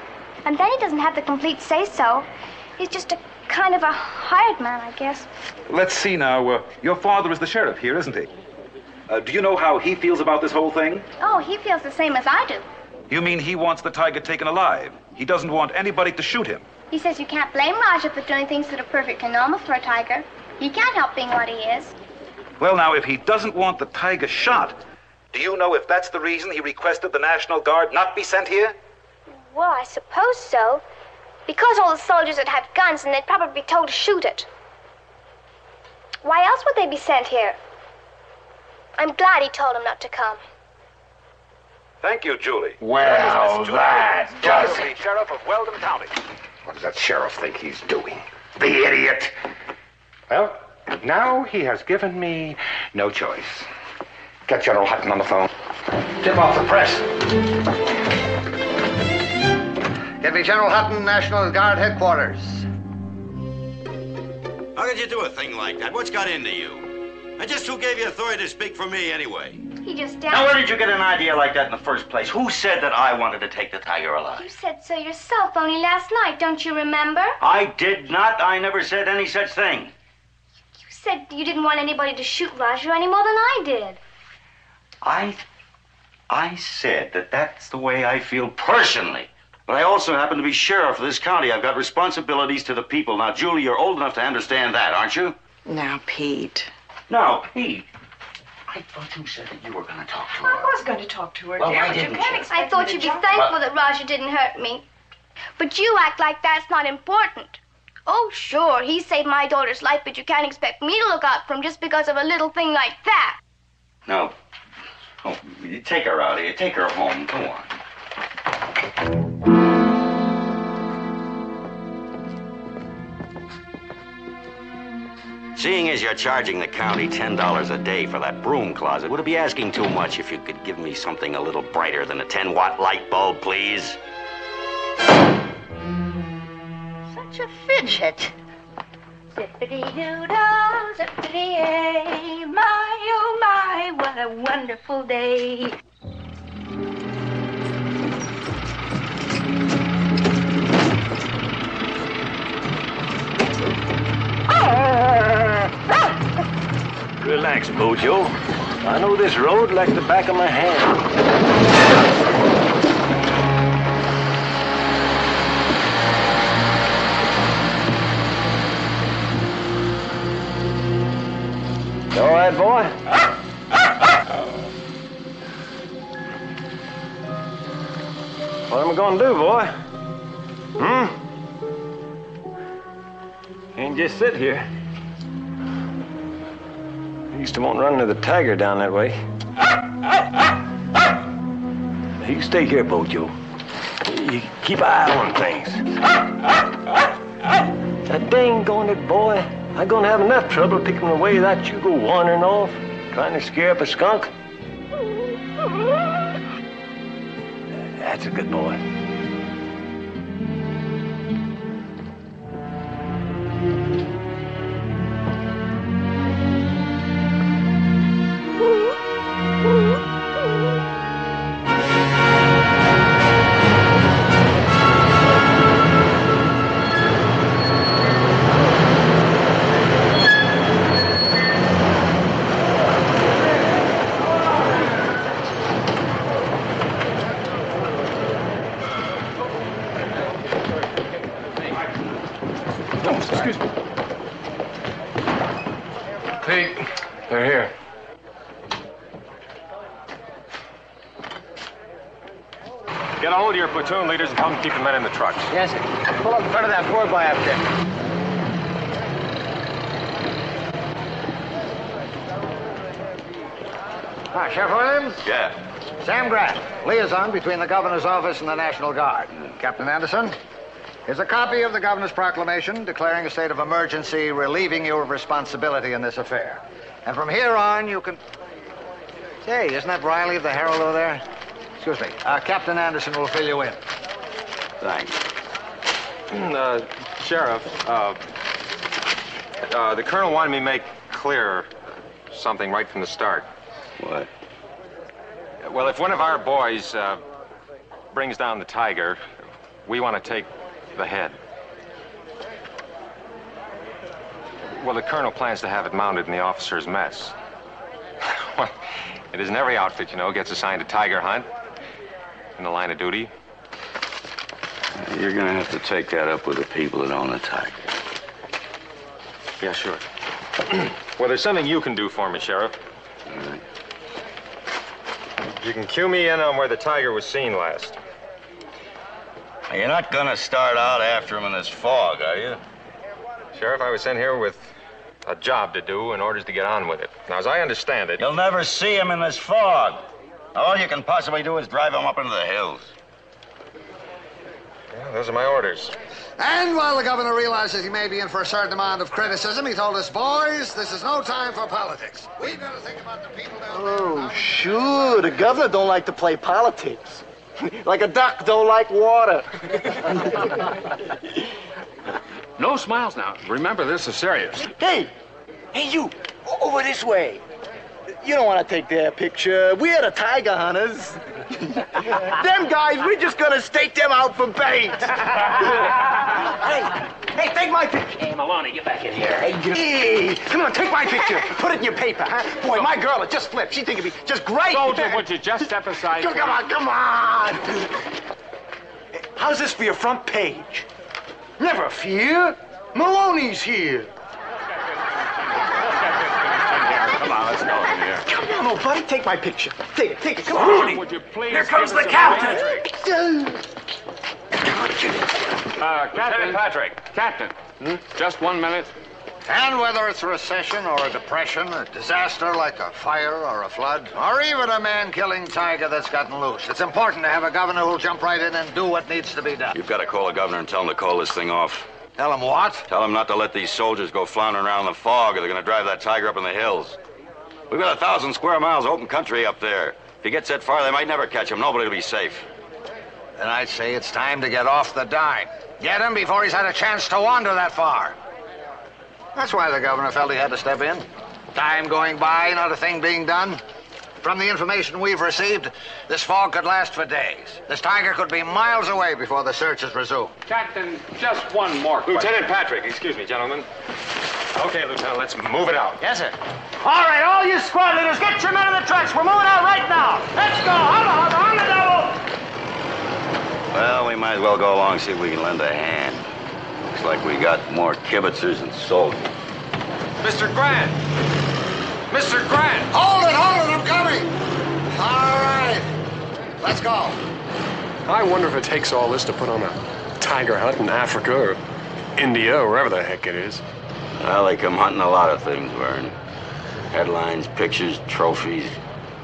And then he doesn't have the complete say-so. He's just a kind of a hired man, I guess. Let's see now. Uh, your father is the sheriff here, isn't he? Uh, do you know how he feels about this whole thing? Oh, he feels the same as I do. You mean he wants the tiger taken alive? He doesn't want anybody to shoot him. He says you can't blame Raja for doing things that are perfectly normal for a tiger. He can't help being what he is. Well, now, if he doesn't want the tiger shot, do you know if that's the reason he requested the National Guard not be sent here? Well, I suppose so. Because all the soldiers would have guns and they'd probably be told to shoot it. Why else would they be sent here? I'm glad he told them not to come. Thank you, Julie. Well, that does the sheriff of Weldon County. What does that sheriff think he's doing? The idiot! Well, now he has given me no choice. Get General Hutton on the phone. Tip off the press. Get me General Hutton, National Guard headquarters. How could you do a thing like that? What's got into you? And just who gave you authority to speak for me anyway? He just Now, where did you get an idea like that in the first place? Who said that I wanted to take the tiger alive? You said so yourself only last night, don't you remember? I did not. I never said any such thing. You said you didn't want anybody to shoot Raja any more than I did. I, I said that that's the way I feel personally. But I also happen to be sheriff of this county. I've got responsibilities to the people. Now, Julie, you're old enough to understand that, aren't you? Now, Pete. Now, Pete. I thought you said that you were going to talk to her. I was going to talk to her, Well, dear, why didn't can't you? expect I thought me you'd be jump- thankful that Raja didn't hurt me. But you act like that's not important. Oh, sure, he saved my daughter's life, but you can't expect me to look out for him just because of a little thing like that. No. Oh, you take her out of here. Take her home. Go on. Seeing as you're charging the county $10 a day for that broom closet, would it be asking too much if you could give me something a little brighter than a 10 watt light bulb, please? Such a fidget. Zippity doo dah, zippity yay. My oh my, what a wonderful day. Oh, Relax, Bojo. I know this road like the back of my hand. All right, boy? What am I gonna do, boy? Hmm? Can't just sit here. Used to want to run into the tiger down that way. You stay here, Bojo. You keep an eye on things. That dang it boy. I'm gonna have enough trouble picking away that you go wandering off. Trying to scare up a skunk? That's a good boy. Platoon leaders and them keep the men in the trucks. Yes, sir. Pull up in front of that four by up there. Ah, Sheriff Williams? Yeah. Sam Grant, liaison between the governor's office and the National Guard. Captain Anderson, here's a copy of the governor's proclamation declaring a state of emergency, relieving you of responsibility in this affair. And from here on, you can. Say, isn't that Riley of the Herald over there? Excuse me. Uh, Captain Anderson will fill you in. Thanks. Uh, Sheriff, uh, uh, the colonel wanted me to make clear something right from the start. What? Well, if one of our boys uh, brings down the tiger, we want to take the head. Well, the colonel plans to have it mounted in the officer's mess. well, it isn't every outfit, you know, gets assigned a tiger hunt in the line of duty. You're gonna have to take that up with the people that own the tiger. Yeah, sure. well, there's something you can do for me, Sheriff. All right. You can cue me in on where the tiger was seen last. You're not gonna start out after him in this fog, are you? Sheriff, I was sent here with a job to do and orders to get on with it. Now, as I understand it. You'll never see him in this fog. All you can possibly do is drive him up into the hills. Yeah, those are my orders. And while the governor realizes he may be in for a certain amount of criticism, he told us, boys, this is no time for politics. We've got to think about the people down there. Oh, sure. The governor don't like to play politics. like a duck don't like water. No smiles now. Remember, this is serious. hey, hey, you, over this way. You don't want to take their picture. We're the tiger hunters. Them guys, we're just gonna stake them out for bait. hey, hey, take my picture. Hey, Maloney, get back in here. Hey, come on, take my picture. Put it in your paper, huh? Boy, my girl had just flipped. She think it'd be just great. Soldier, would you just step aside? Come on, come on. How's this for your front page? Never fear. Maloney's here. Come on, let's go in here. Come on, buddy, take my picture. Take it, take it. Come Maloney, on. would you please Here comes the us captain. Uh, Captain Patrick. Captain, Hmm? just one minute. And whether it's a recession or a depression, a disaster like a fire or a flood, or even a man-killing tiger that's gotten loose, it's important to have a governor who'll jump right in and do what needs to be done. You've got to call the governor and tell him to call this thing off. Tell him what? Tell him not to let these soldiers go floundering around in the fog or they're going to drive that tiger up in the hills. We've got a thousand square miles of open country up there. If he gets that far, they might never catch him. Nobody will be safe. Then I'd say it's time to get off the dime. Get him before he's had a chance to wander that far. That's why the governor felt he had to step in. Time going by, not a thing being done. From the information we've received, this fog could last for days. This tiger could be miles away before the search is resumed. Captain, just one more question. Lieutenant Patrick, excuse me, gentlemen. Okay, Lieutenant, let's move it out. Yes, sir. All right, all you squad leaders, get your men in the trucks. We're moving out right now. Let's go. Hubba, hubba, on the double. Well, we might as well go along and see if we can lend a hand. Looks like we got more kibitzers than soldiers. Mr. Grant! Mr. Grant! Hold it, hold it, I'm coming. All right. Let's go. I wonder if it takes all this to put on a tiger hunt in Africa or India or wherever the heck it is. Well, they come hunting a lot of things, Vern. Headlines, pictures, trophies,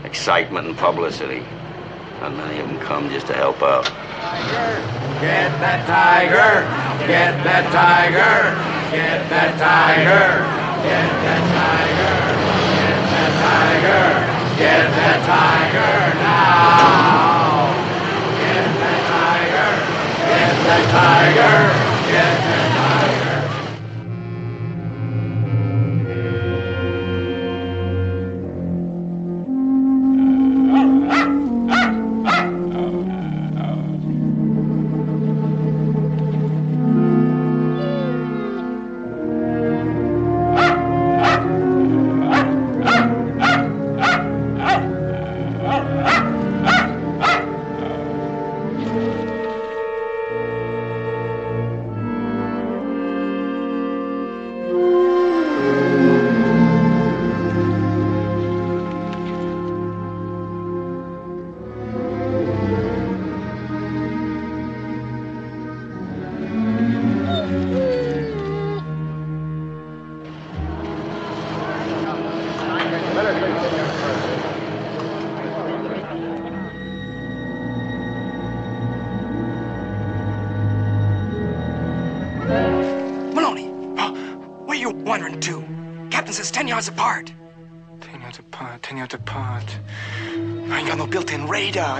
excitement, and publicity. Not many of them come just to help out. Get that tiger! Get that tiger! Get that tiger! Get that tiger! Get that tiger. Get that tiger now. Get that tiger. Get that tiger.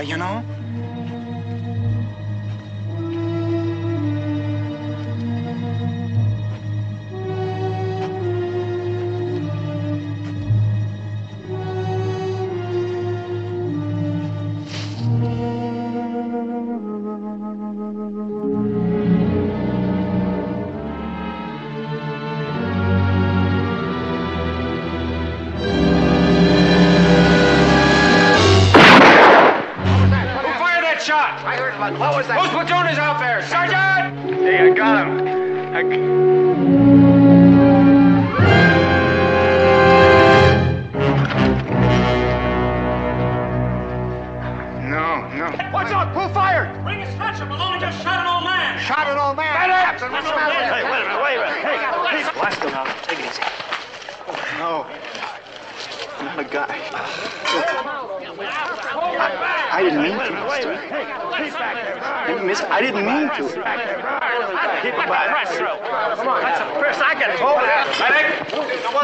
You know? Shot? I heard about What was that? Whose platoon is out there? Sergeant! Hey, I got him. I... No, no. What's up? Who fired? Bring a stretcher. Maloney just shot an old man. Shot an old man? Captain, what's the matter with? Hey, wait a minute, wait a minute. Hey, hey. Blast him now. Take it easy. No. Not a guy. I, I didn't mean to, mister. I didn't, miss, I didn't mean to. Keep it back. Come on. That's a first. I got it. Over there. Medic!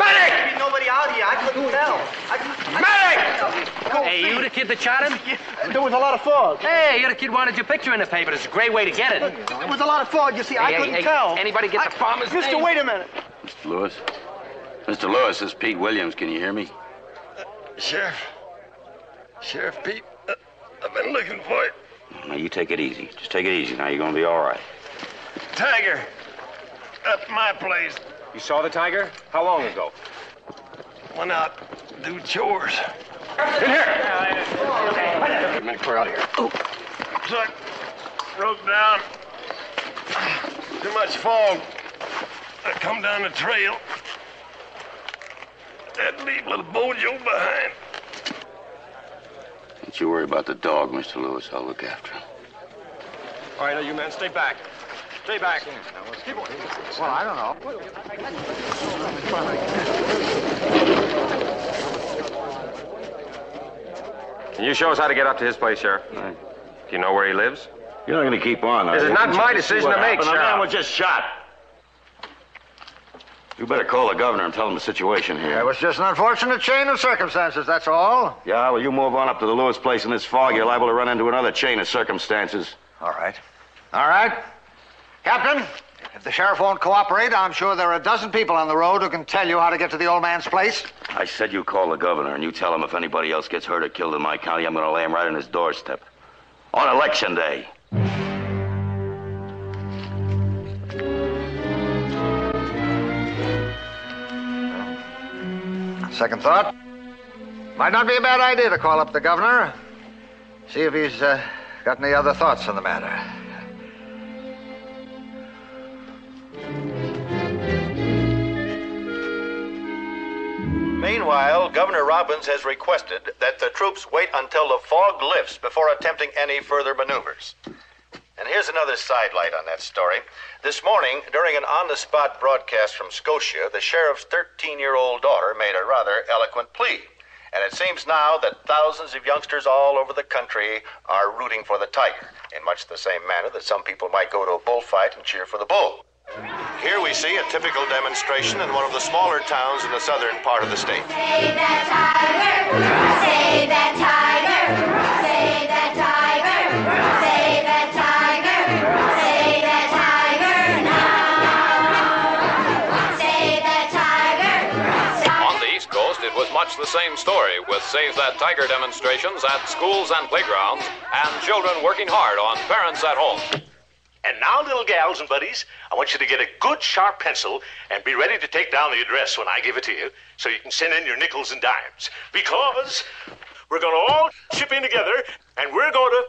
Medic! Nobody out here. I couldn't tell. Medic! Hey, you the kid that shot him? There was a lot of fog. Hey, you're the kid wanted your picture in the paper. It's a great way to get it. There was a lot of fog. You see, I Hey, hey, couldn't hey, tell. anybody get the farmer's Mister, wait a minute. Mr. Lewis? Mr. Lewis, this is Pete Williams. Can you hear me? Sheriff. Sheriff Pete, uh, I've been looking for it. Now, you take it easy. Just take it easy. Now, you're going to be all right. Tiger. At my place. You saw the tiger? How long ago? Went out do chores. In here! Wait a minute, clear out of here. Truck broke down. Too much fog. I come down the trail. That leave little Bojo behind. Don't you worry about the dog, Mr. Lewis. I'll look after him. All right, now you men, stay back. Stay back. Keep on. Well, I don't know. Can you show us how to get up to his place, Sheriff? Do you know where he lives? You're not going to keep on. are This is not my decision to make, happened. The man was just shot. You better call the governor and tell him the situation here. It was just an unfortunate chain of circumstances, that's all. Yeah, well, you move on up to the Lewis place in this fog, you're liable to run into another chain of circumstances. All right. All right. Captain, if the sheriff won't cooperate, I'm sure there are a dozen people on the road who can tell you how to get to the old man's place. I said you call the governor and you tell him if anybody else gets hurt or killed in my county, I'm going to lay him right on his doorstep. On election day. Second thought. Might not be a bad idea to call up the governor. See if he's uh, got any other thoughts on the matter. Meanwhile, Governor Robbins has requested that the troops wait until the fog lifts before attempting any further maneuvers. And here's another sidelight on that story. This morning, during an on the spot broadcast from Scotia, the sheriff's 13 year old daughter made a rather eloquent plea. And it seems now that thousands of youngsters all over the country are rooting for the tiger, in much the same manner that some people might go to a bullfight and cheer for the bull. Here we see a typical demonstration in one of the smaller towns in the southern part of the state. Save that tiger! Save that tiger! Much the same story with Save That Tiger demonstrations at schools and playgrounds and children working hard on parents at home. And now, little gals and buddies, I want you to get a good sharp pencil and be ready to take down the address when I give it to you so you can send in your nickels and dimes. Because we're going to all chip in together and we're going to.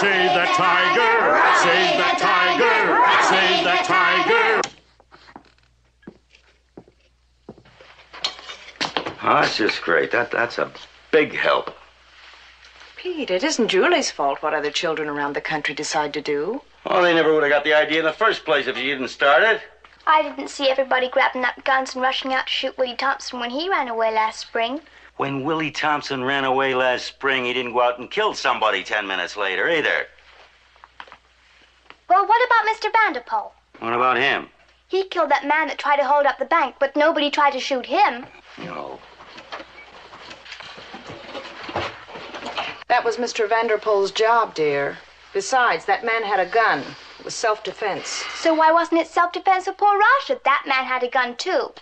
Save that tiger! Save that tiger! Save that tiger! Oh, that's just great. That that's a big help. Pete, it isn't Julie's fault what other children around the country decide to do. Well, they never would have got the idea in the first place if you didn't start it. I didn't see everybody grabbing up guns and rushing out to shoot Willie Thompson when he ran away last spring. When Willie Thompson ran away last spring, he didn't go out and kill somebody ten minutes later either. Well, what about Mr. Vanderpool? What about him? He killed that man that tried to hold up the bank, but nobody tried to shoot him. No. That was Mr. Vanderpool's job, dear. Besides, that man had a gun. It was self-defense. So why wasn't it self-defense of poor Raja? That man had a gun too.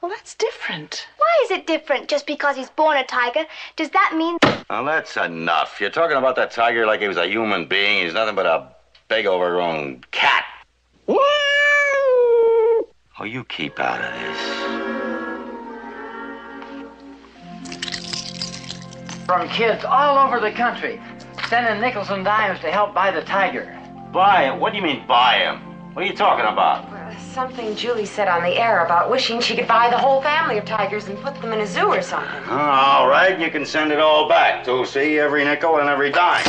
Well, that's different. Why is it different? Just because he's born a tiger, does that mean Now, that's enough. You're talking about that tiger like he was a human being. He's nothing but a big, overgrown cat. Oh, you keep out of this. From kids all over the country, sending nickels and dimes to help buy the tiger. Buy him? What do you mean, buy him? What are you talking about? Uh, something Julie said on the air about wishing she could buy the whole family of tigers and put them in a zoo or something. Oh, all right, you can send it all back, too. See, every nickel and every dime.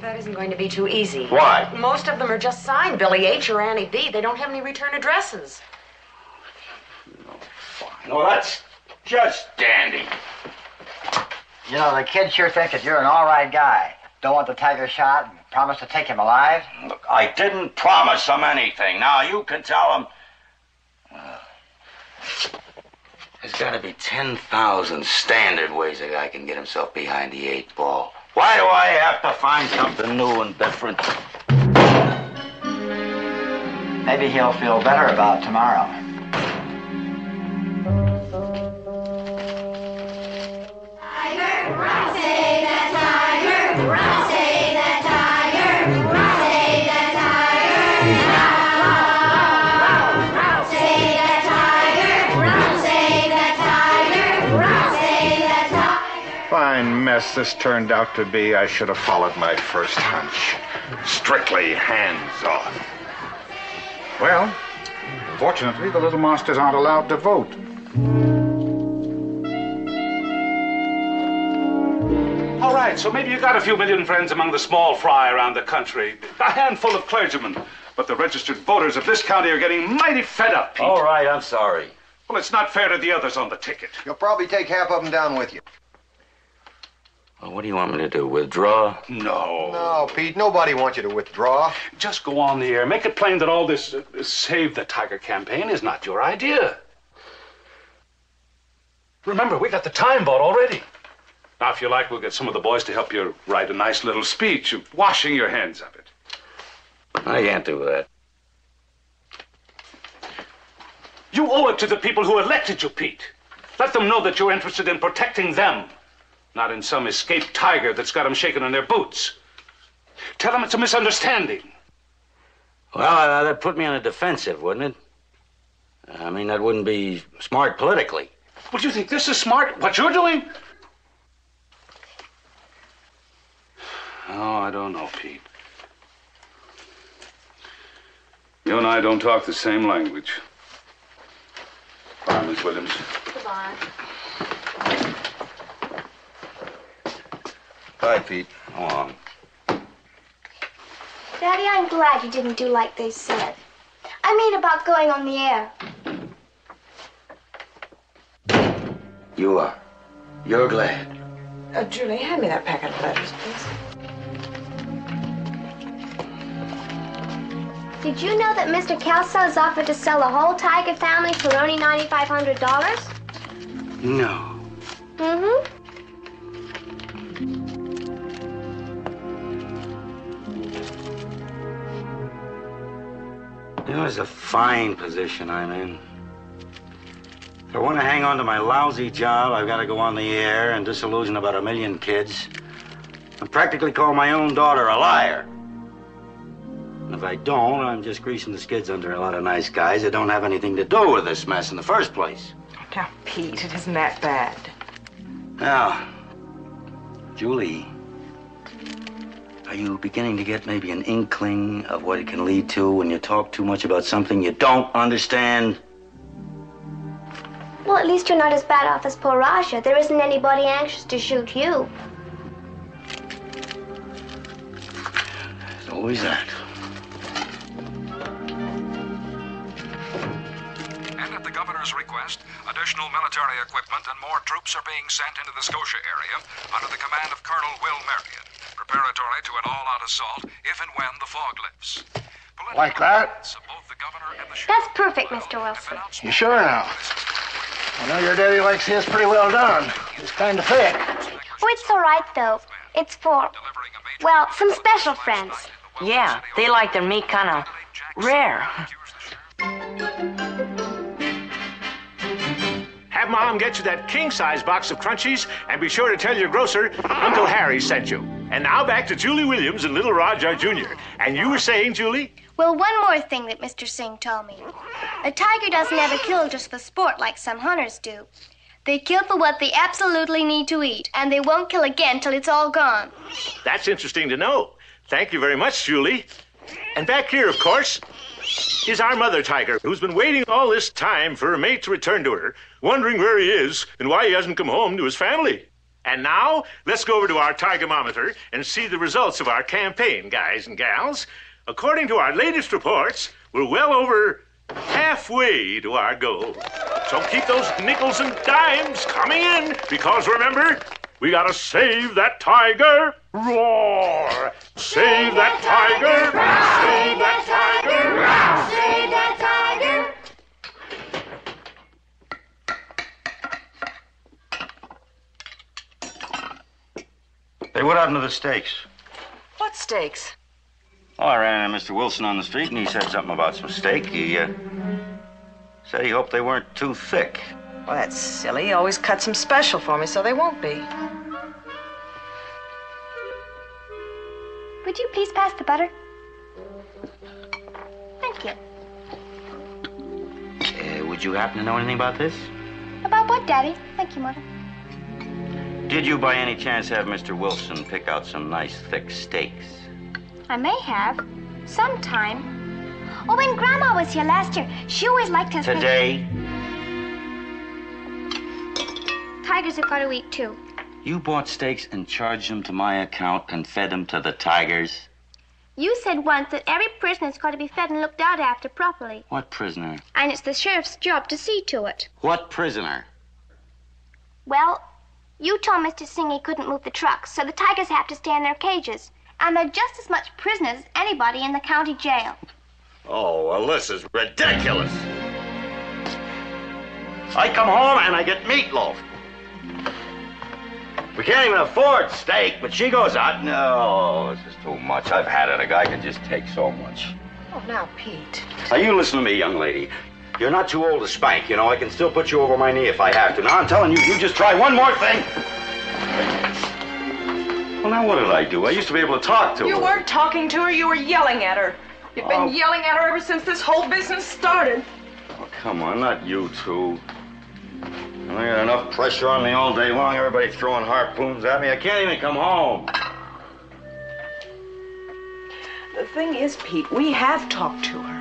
That isn't going to be too easy. Why? Most of them are just signed Billy H. or Annie B. They don't have any return addresses. No, that's just dandy. You know, the kids sure think that you're an all right guy. Don't want the tiger shot and promise to take him alive. Look, I didn't promise them anything. Now, you can tell them. There's got to be 10,000 standard ways a guy can get himself behind the eight ball. Why do I have to find something new and different? Maybe he'll feel better about tomorrow. Fine mess this turned out to be. I should have followed my first hunch. Strictly hands off. Well, fortunately, the little monsters aren't allowed to vote. All right, so maybe you got a few million friends among the small fry around the country. A handful of clergymen. But the registered voters of this county are getting mighty fed up, Pete. All right, I'm sorry. Well, it's not fair to the others on the ticket. You'll probably take half of them down with you. Well, what do you want me to do? Withdraw? No. No, Pete, nobody wants you to withdraw. Just go on the air. Make it plain that all this uh, Save the Tiger campaign is not your idea. Remember, we got the time bought already. Now, if you like, we'll get some of the boys to help you write a nice little speech, washing your hands of it. I can't do that. You owe it to the people who elected you, Pete. Let them know that you're interested in protecting them, not in some escaped tiger that's got them shaking in their boots. Tell them it's a misunderstanding. Well, uh, that'd put me on a defensive, wouldn't it? I mean, that wouldn't be smart politically. Would you think this is smart, what you're doing? Oh, I don't know, Pete. You and I don't talk the same language. Bye, Miss Williams. Goodbye. Bye, Pete. Go on. Daddy, I'm glad you didn't do like they said. I mean about going on the air. You are. You're glad. Uh, Julie, hand me that packet of letters, please. Did you know that Mr. Kelso has offered to sell the whole tiger family for only $9,500? No. Mm-hmm. Know, it's a fine position I'm in. If I want to hang on to my lousy job, I've got to go on the air and disillusion about a million kids and practically call my own daughter a liar. And if I don't, I'm just greasing the skids under a lot of nice guys that don't have anything to do with this mess in the first place. Now, Pete, it isn't that bad. Now, Julie, are you beginning to get maybe an inkling of what it can lead to when you talk too much about something you don't understand? Well, at least you're not as bad off as poor Raja. There isn't anybody anxious to shoot you. There's always that. And at the governor's request, additional military equipment and more troops are being sent into the Scotia area under the command of Colonel Will Marion, preparatory to an all-out assault if and when the fog lifts. Like that? That's perfect, Mr. Wilson. You sure now? I know your daddy likes his pretty well done. It's kind of thick. Oh, it's all right, though. It's for, well, some special friends. Yeah, they like their meat kind of rare. Have Mom get you that king-size box of crunchies, and be sure to tell your grocer Uncle Harry sent you. And now back to Julie Williams and Little Roger Jr. And you were saying, Julie? Well, one more thing that Mr. Singh told me. A tiger doesn't ever kill just for sport like some hunters do. They kill for what they absolutely need to eat, and they won't kill again till it's all gone. That's interesting to know. Thank you very much, Julie. And back here, of course, is our mother tiger, who's been waiting all this time for her mate to return to her, wondering where he is and why he hasn't come home to his family. And now, let's go over to our tigermometer and see the results of our campaign, guys and gals. According to our latest reports, we're well over halfway to our goal. So keep those nickels and dimes coming in, because remember, we gotta save that tiger. Roar! Save that tiger! Save that tiger! Save that Hey, what happened to the steaks? What steaks? Oh, I ran into Mr. Wilson on the street and he said something about some steak. He uh, said he hoped they weren't too thick. Well, that's silly. He always cuts them special for me, so they won't be. Would you please pass the butter? Thank you. Uh, would you happen to know anything about this? About what, Daddy? Thank you, Mother. Did you by any chance have Mr. Wilson pick out some nice thick steaks? I may have. Sometime. Oh, when Grandma was here last year, she always liked us. Today? Tigers have got to eat, too. You bought steaks and charged them to my account and fed them to the tigers? You said once that every prisoner's got to be fed and looked out after properly. What prisoner? And it's the sheriff's job to see to it. What prisoner? Well, you told Mr. Singh he couldn't move the trucks, so the tigers have to stay in their cages. And they're just as much prisoners as anybody in the county jail. Oh, well, this is ridiculous. I come home and I get meatloaf. We can't even afford steak, but she goes out. No, oh, this is too much. I've had it. A guy can just take so much. Oh, now, Pete. Now, you listen to me, young lady. You're not too old to spank, you know. I can still put you over my knee if I have to. Now, I'm telling you, you just try one more thing. Well, now, what did I do? I used to be able to talk to You her. You weren't talking to her, you were yelling at her. You've been Oh. yelling at her ever since this whole business started. Oh, come on, not you two. I got enough pressure on me all day long. Everybody throwing harpoons at me. I can't even come home. The thing is, Pete, we have talked to her.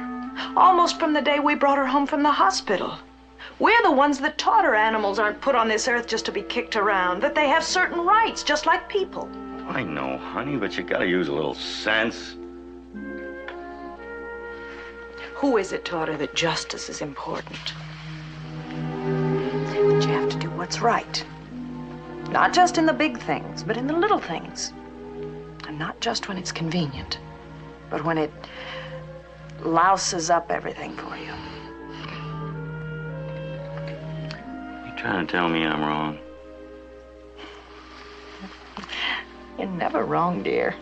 Almost from the day we brought her home from the hospital. We're the ones that taught her animals aren't put on this earth just to be kicked around, that they have certain rights, just like people. I know, honey, but you gotta use a little sense. Who is it taught her that justice is important? That you have to do what's right. Not just in the big things, but in the little things. And not just when it's convenient, but when it louses up everything for you. You trying to tell me I'm wrong? You're never wrong, dear.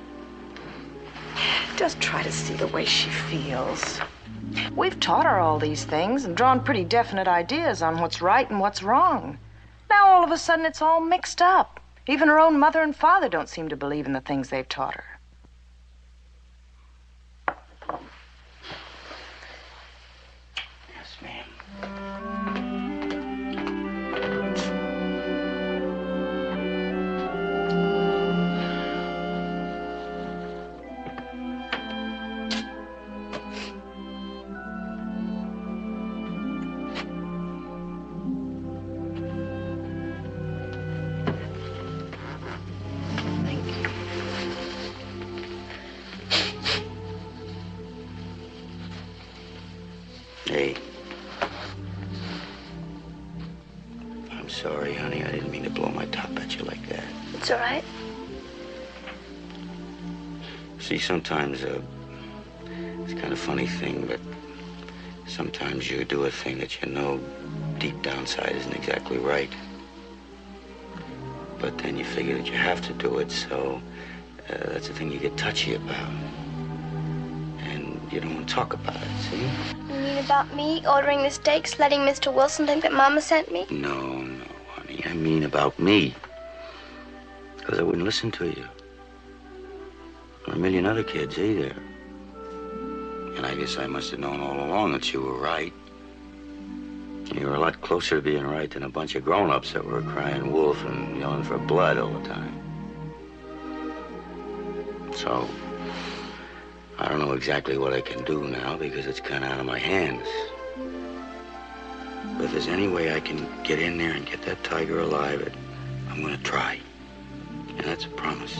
Just try to see the way she feels. We've taught her all these things and drawn pretty definite ideas on what's right and what's wrong. Now all of a sudden it's all mixed up. Even her own mother and father don't seem to believe in the things they've taught her. See, sometimes uh, it's kind of funny thing, but sometimes you do a thing that you know deep downside isn't exactly right. But then you figure that you have to do it, so uh, that's the thing you get touchy about. And you don't want to talk about it, see? You mean about me ordering the steaks, letting Mr. Wilson think that Mama sent me? No, no, honey. I mean about me. Because I wouldn't listen to you. Or a million other kids either. And I guess I must have known all along that you were right. You were a lot closer to being right than a bunch of grown-ups that were crying wolf and yelling for blood all the time. So, I don't know exactly what I can do now because it's kind of out of my hands. But if there's any way I can get in there and get that tiger alive, I'm going to try. And that's a promise.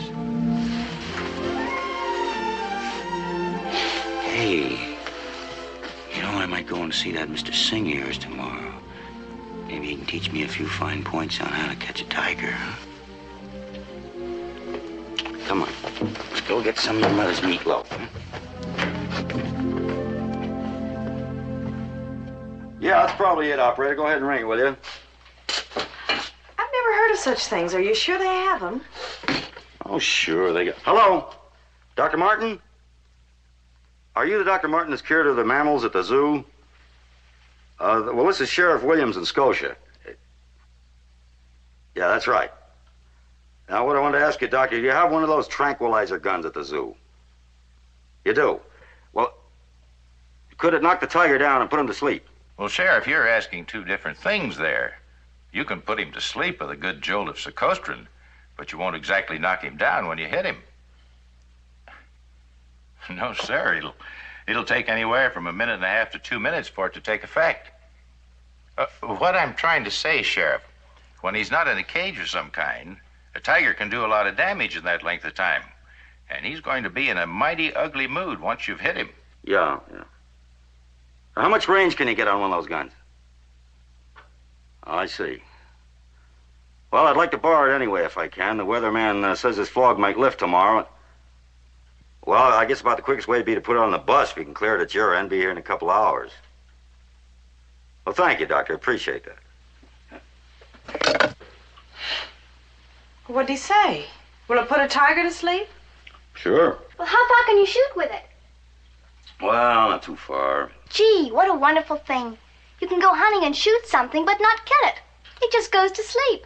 Hey, you know, I might go and see that Mr. Singh of yours tomorrow. Maybe he can teach me a few fine points on how to catch a tiger. Come on, let's go get some of your mother's meatloaf. huh? Yeah, that's probably it, operator. Go ahead and ring it, will you? I've never heard of such things. Are you sure they have them? Oh, sure. They got. Hello? Dr. Martin? Are you the Dr. Martin that's cured of the mammals at the zoo? Uh, well, this is Sheriff Williams in Scotia. Yeah, that's right. Now, what I want to ask you, Doctor, do you have one of those tranquilizer guns at the zoo? You do? Well, could it knock the tiger down and put him to sleep? Well, Sheriff, you're asking two different things there. You can put him to sleep with a good jolt of sucostrin, but you won't exactly knock him down when you hit him. No, sir. It'll, it'll take anywhere from a minute and a half to two minutes for it to take effect. Uh, what I'm trying to say, Sheriff, when he's not in a cage of some kind, a tiger can do a lot of damage in that length of time. And he's going to be in a mighty ugly mood once you've hit him. Yeah, yeah. How much range can you get on one of those guns? I see. Well, I'd like to borrow it anyway if I can. The weatherman uh, says his fog might lift tomorrow. Well, I guess about the quickest way would be to put it on the bus. If you can clear it at your end, be here in a couple hours. Well, thank you, Doctor. Appreciate that. What'd he say? Will it put a tiger to sleep? Sure. Well, how far can you shoot with it? Well, not too far. Gee, what a wonderful thing. You can go hunting and shoot something, but not kill it. It just goes to sleep.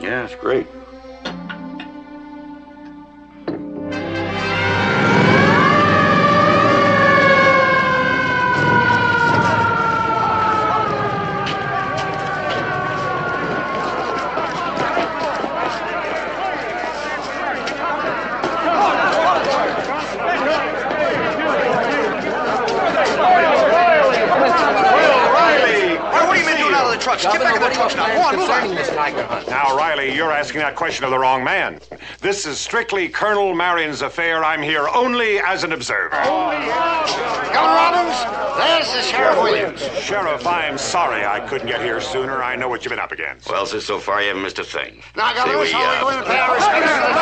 Yeah, it's great. Asking that question of the wrong man. This is strictly Colonel Marion's affair. I'm here only as an observer. Governor Robbins, there's the Sheriff Williams. Sheriff, I'm sorry I couldn't get here sooner. I know what you've been up against. Well, since so far you haven't missed a thing. Now, See, Governor, we, shall we uh, go in and pay our respects to the?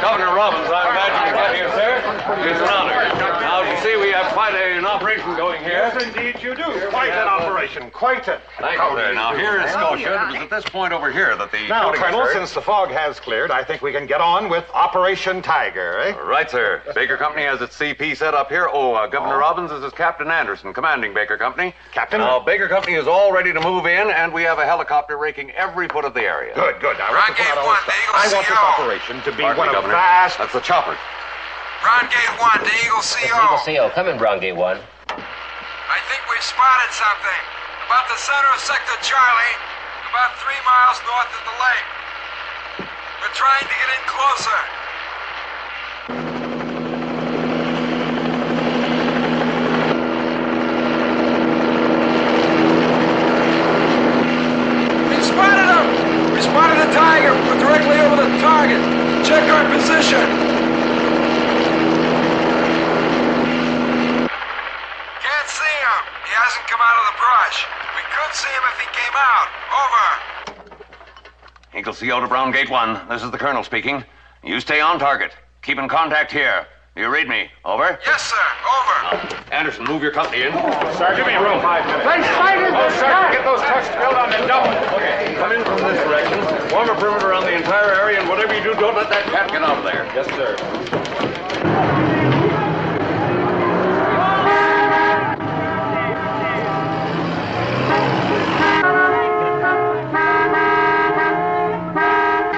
Governor Robbins, I'm glad you could get here, sir. It's an honor. Now, as you see, we have quite a- an operation going here. Yes, indeed you do. Quite an operation. Quite a. Thank you, sir. Now, here in Scotia, it was at this point over here that the Now, shooting Colonel, since the fog has cleared, I think we can get on with Operation Tiger, eh? Right, sir. Baker Company has its CP set up here. Oh, uh, Governor Robbins, this is Captain Anderson, commanding Baker Company. Captain? Now, Baker Company is all ready to move in, and we have a helicopter raking every foot of the area. Good, good. Now, let's put out all this. I want this operation to be Pardon one me, of Governor. vast. That's the chopper. Brown Gate 1 to Eagle CO. Eagle CO, come in, Brown Gate 1. I think we've spotted something. About the center of Sector Charlie, about three miles north of the lake. We're trying to get in closer. We spotted him! We spotted a tiger. We're directly over the target. Check our position. Can't see him. He hasn't come out of the brush. We could see him if he came out. Over. Eagle CO to Brown Gate 1. This is the Colonel speaking. You stay on target. Keep in contact here. You read me? Over? Yes, sir. Over. Anderson, move your company in. Oh, sir, give me a room. Five minutes. Let's fight it. Oh, sir, get those trucks filled on the double. Okay, come in from this direction. Form a perimeter around the entire area, and whatever you do, don't let that cat get out of there. Yes, sir.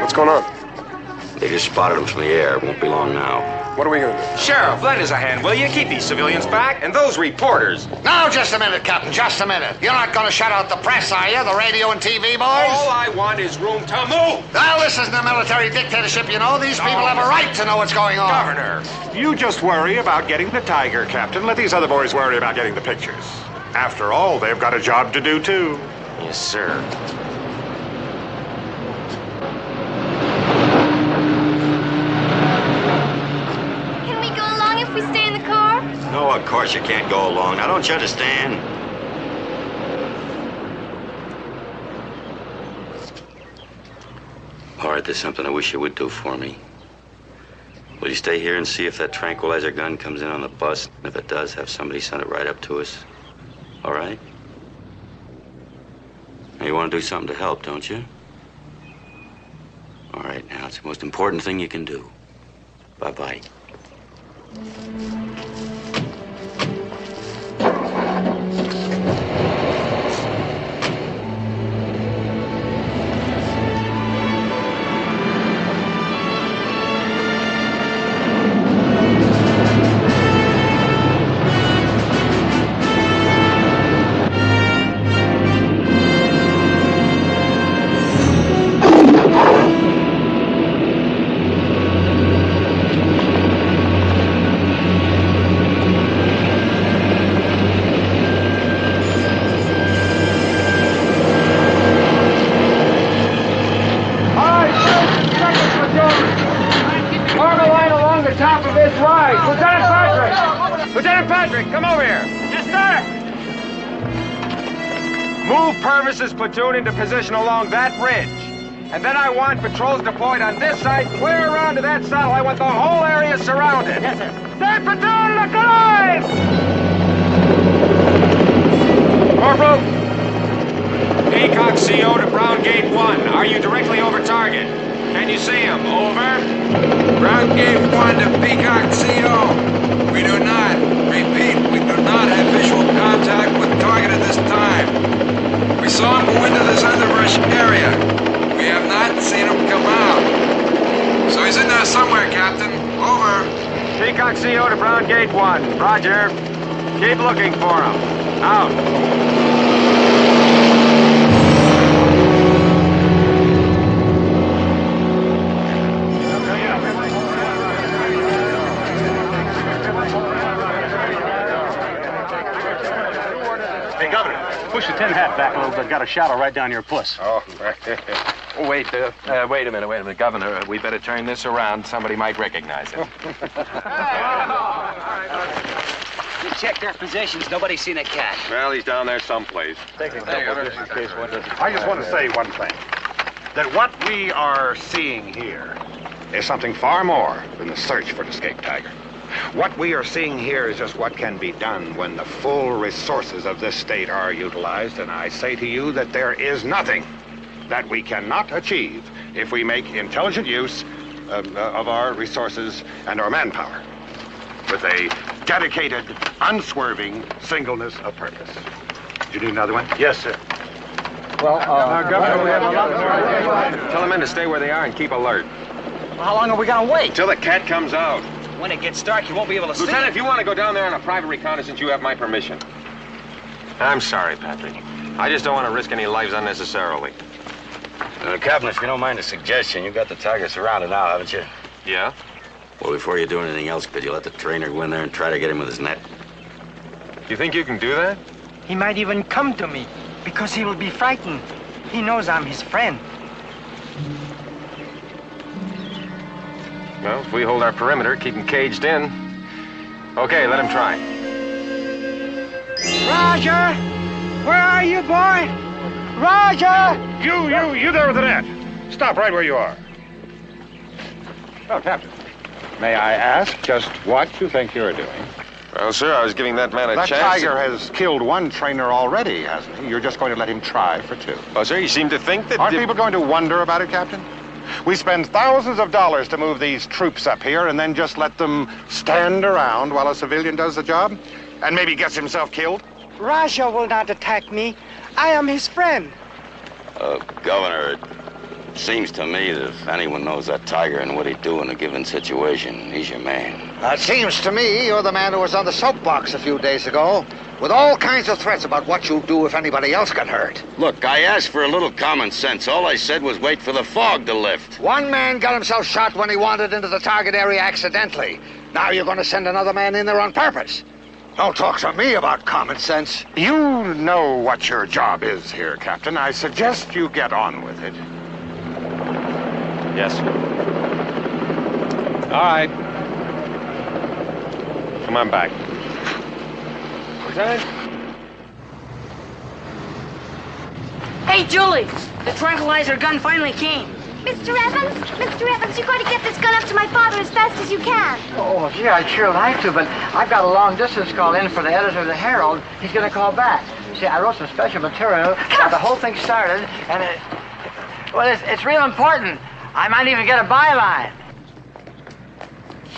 What's going on? They just spotted him from the air. Won't be long now. What are we going to do? Sheriff, lend us a hand, will you? Keep these civilians back and those reporters. Now, just a minute, Captain, just a minute. You're not going to shut out the press, are you? The radio and TV boys? All I want is room to move. Well, this isn't a military dictatorship, you know. These people have a right to know what's going on. Governor, you just worry about getting the tiger, Captain. Let these other boys worry about getting the pictures. After all, they've got a job to do, too. Yes, sir. Can we go along if we stay in the car? No, of course you can't go along. Now, don't you understand? All right, there's something I wish you would do for me. Will you stay here and see if that tranquilizer gun comes in on the bus? And If it does, have somebody send it right up to us. All right? Now, you want to do something to help, don't you? All right, now, it's the most important thing you can do. Bye-bye. Platoon into position along that ridge. And then I want patrols deployed on this side, clear around to that saddle. I want the whole area surrounded. Yes, sir. Third platoon, look alive! Corporal! Peacock CO to Brown Gate 1. Are you directly over target? Can you see him? Over. Brown Gate 1 to Peacock CO. We do not, repeat, we do not have visual contact with target at this time. We saw him go into this underbrush area. We have not seen him come out. So he's in there somewhere, Captain. Over. Peacock CO to Brown Gate 1. Roger. Keep looking for him. Out. Back a little bit. Got a shadow right down your puss. Oh, wait, uh, uh, wait a minute, wait a minute, Governor. Uh, we better turn this around. Somebody might recognize it. You checked their positions. Nobody's seen a cat. well, he's down there someplace. Take a couple just in case one doesn't. I just want to say one thing. That what we are seeing here is something far more than the search for an escaped tiger. What we are seeing here is just what can be done when the full resources of this state are utilized, and I say to you that there is nothing that we cannot achieve if we make intelligent use of, uh, of our resources and our manpower with a dedicated, unswerving singleness of purpose. Do you need another one? Yes, sir. Well, uh, Governor, we have a lot Tell the men to stay where they are and keep alert. How long are we gonna wait? Till the cat comes out. When it gets dark, you won't be able to see. Lieutenant, if you want to go down there on a private reconnaissance, you have my permission. I'm sorry, Patrick. I just don't want to risk any lives unnecessarily. Uh, Captain, if you don't mind a suggestion, you've got the tiger surrounded now, haven't you? Yeah? Well, before you do anything else, could you let the trainer go in there and try to get him with his net? You think you can do that? He might even come to me because he will be frightened. He knows I'm his friend. Well, if we hold our perimeter, keep him caged in. Okay, let him try. Raja! Where are you, boy? Raja! You, you, you there with the net. Stop right where you are. Well, Captain, may I ask just what you think you're doing? Well, sir, I was giving that man a that chance. tiger has killed one trainer already, hasn't he? You're just going to let him try for two. Oh, sir, you seem to think that... Aren't people going to wonder about it, Captain? We spend thousands of dollars to move these troops up here and then just let them stand around while a civilian does the job? And maybe gets himself killed? Raja will not attack me. I am his friend. Uh, Governor, it seems to me that if anyone knows that tiger and what he'd do in a given situation, he's your man. It seems to me you're the man who was on the soapbox a few days ago with all kinds of threats about what you'll do if anybody else got hurt. Look, I asked for a little common sense. All I said was wait for the fog to lift. One man got himself shot when he wandered into the target area accidentally. Now you're going to send another man in there on purpose. Don't talk to me about common sense. You know what your job is here, Captain. I suggest you get on with it. Yes. All right. Come on back. Lieutenant? Hey, Julie! The tranquilizer gun finally came. Mr. Evans, Mr. Evans, you got to get this gun up to my father as fast as you can. Oh, gee, I'd sure like to, but I've got a long distance call in for the editor of the Herald. He's going to call back. See, I wrote some special material, got the whole thing started, and it, well, it's, it's real important. I might even get a byline.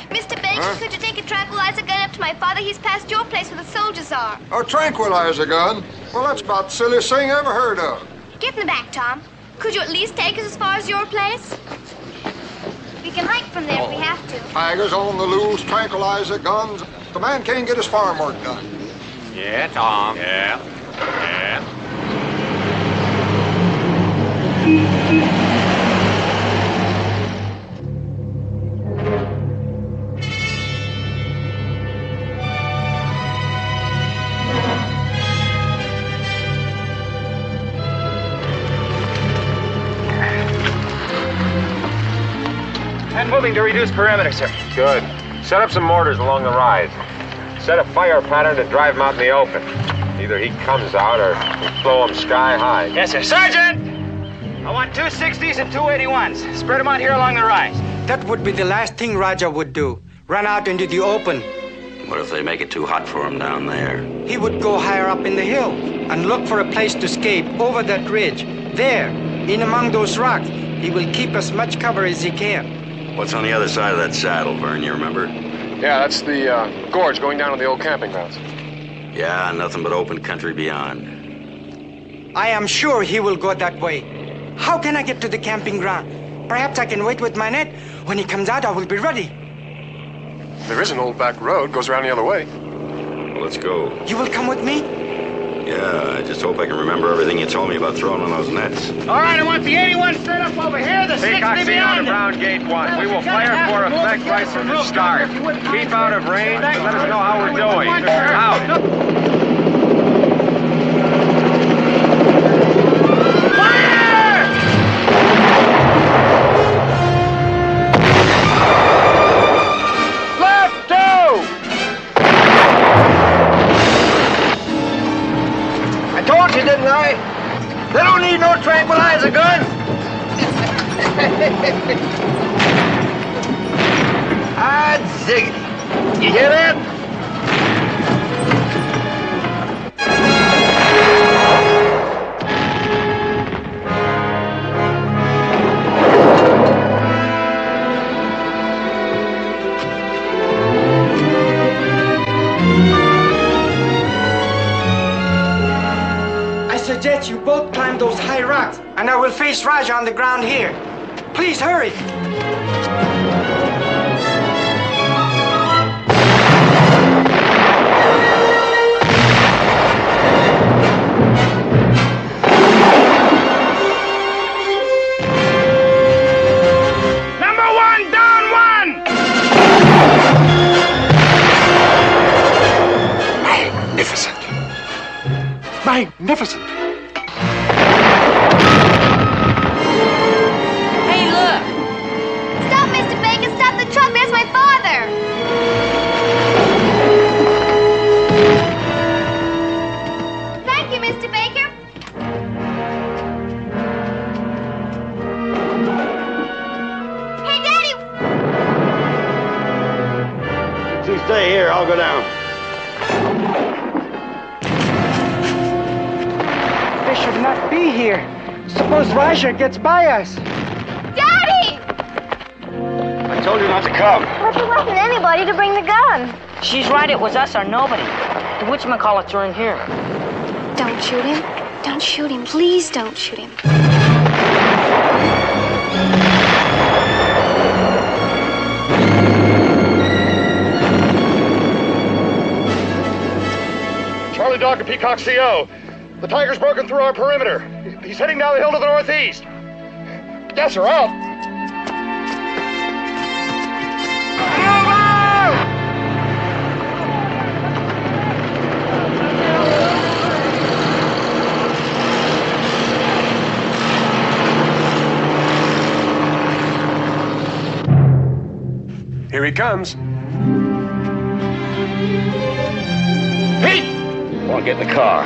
Mr. Banks, Huh? could you take a tranquilizer gun up to my father? He's past your place where the soldiers are. A tranquilizer gun? Well, that's about the silliest thing I ever heard of. Get in the back, Tom. Could you at least take us as far as your place? We can hike from there if we oh. have to. Tigers on the loose, tranquilizer guns. The man can't get his farm work done. Yeah, Tom. Yeah. Yeah. Moving to reduce perimeter, sir. Good. Set up some mortars along the rise. Set a fire pattern to drive him out in the open. Either he comes out or we blow him sky high. Yes, sir. Sergeant! I want two 60s and two 81s. Spread them out here along the rise. That would be the last thing Raja would do. Run out into the open. What if they make it too hot for him down there? He would go higher up in the hill and look for a place to escape over that ridge. There, in among those rocks, he will keep as much cover as he can. What's on the other side of that saddle, Vern? You remember? Yeah, that's the uh, gorge going down to the old camping grounds. Yeah, nothing but open country beyond. I am sure he will go that way. How can I get to the camping ground? Perhaps I can wait with my net. When he comes out, I will be ready. There is an old back road, goes around the other way. Well, let's go. You will come with me? Yeah, I just hope I can remember everything you told me about throwing on those nets. All right, I want the 81 set up over here, the 60 Peacock Zero beyond to it. Brown Gate 1. We will fire for effect right from the start. Keep out of range, but let us know how we're doing. Out. On the ground here. Please hurry. Number one, down one! Magnificent. Suppose Raja gets by us. Daddy! I told you not to come. But there wasn't anybody to bring the gun. She's right, it was us or nobody. The whatchamacallits are in here. Don't shoot him. Don't shoot him. Please don't shoot him. Charlie Dog to Peacock CO. The Tiger's broken through our perimeter. He's heading down the hill to the northeast. Gas are out. Here he comes. Pete! Want to get in the car.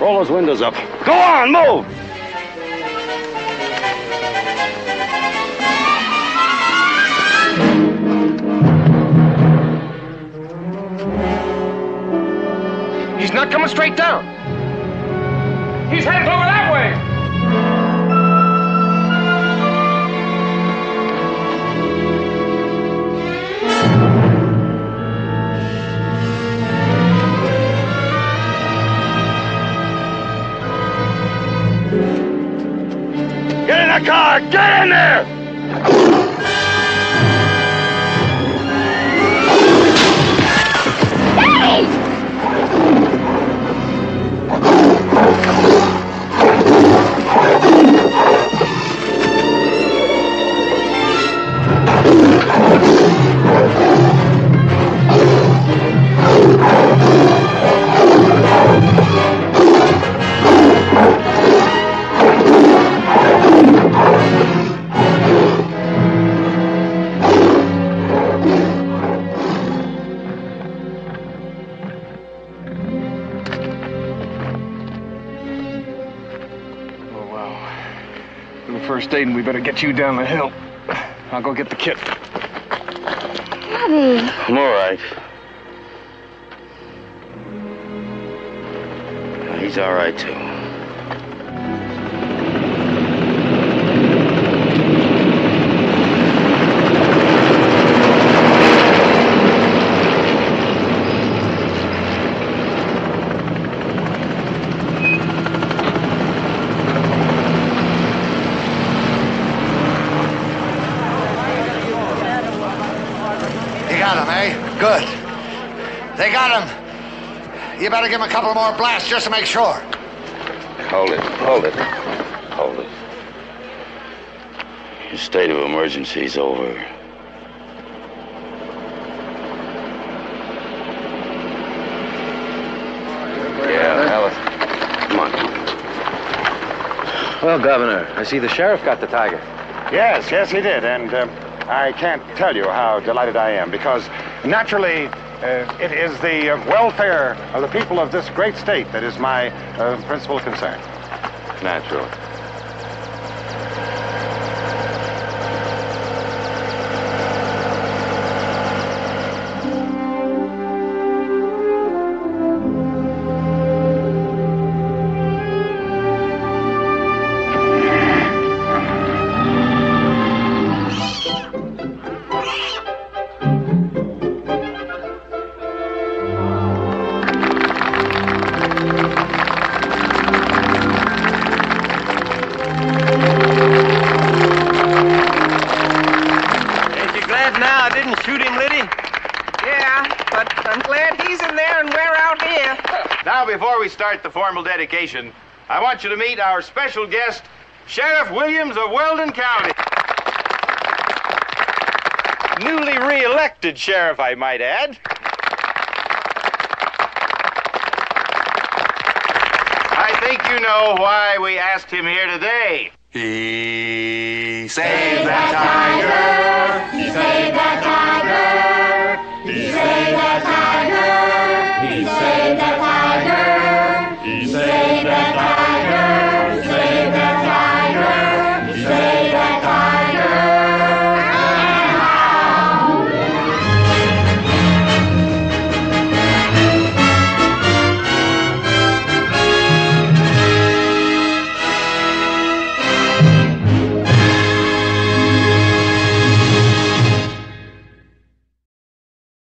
Roll those windows up. Go on, move! He's not coming straight down. He's heading over that car! Get in there! Little first aid, and we better get you down the hill. I'll go get the kit. Daddy. I'm all right. He's all right, too. You got him, eh? Good. They got him. You better give him a couple more blasts just to make sure. Hold it, hold it, hold it. Your state of emergency is over. Yeah, Alice. Come on. Well, Governor, I see the sheriff got the tiger. Yes, yes, he did. And uh, I can't tell you how delighted I am because naturally uh, it is the uh, welfare of the people of this great state that is my uh, principal concern. Natural. Dedication, I want you to meet our special guest, Sheriff Williams of Weldon County. Newly re-elected sheriff, I might add. I think you know why we asked him here today. He saved that tiger. He saved that tiger. He saved that tiger. He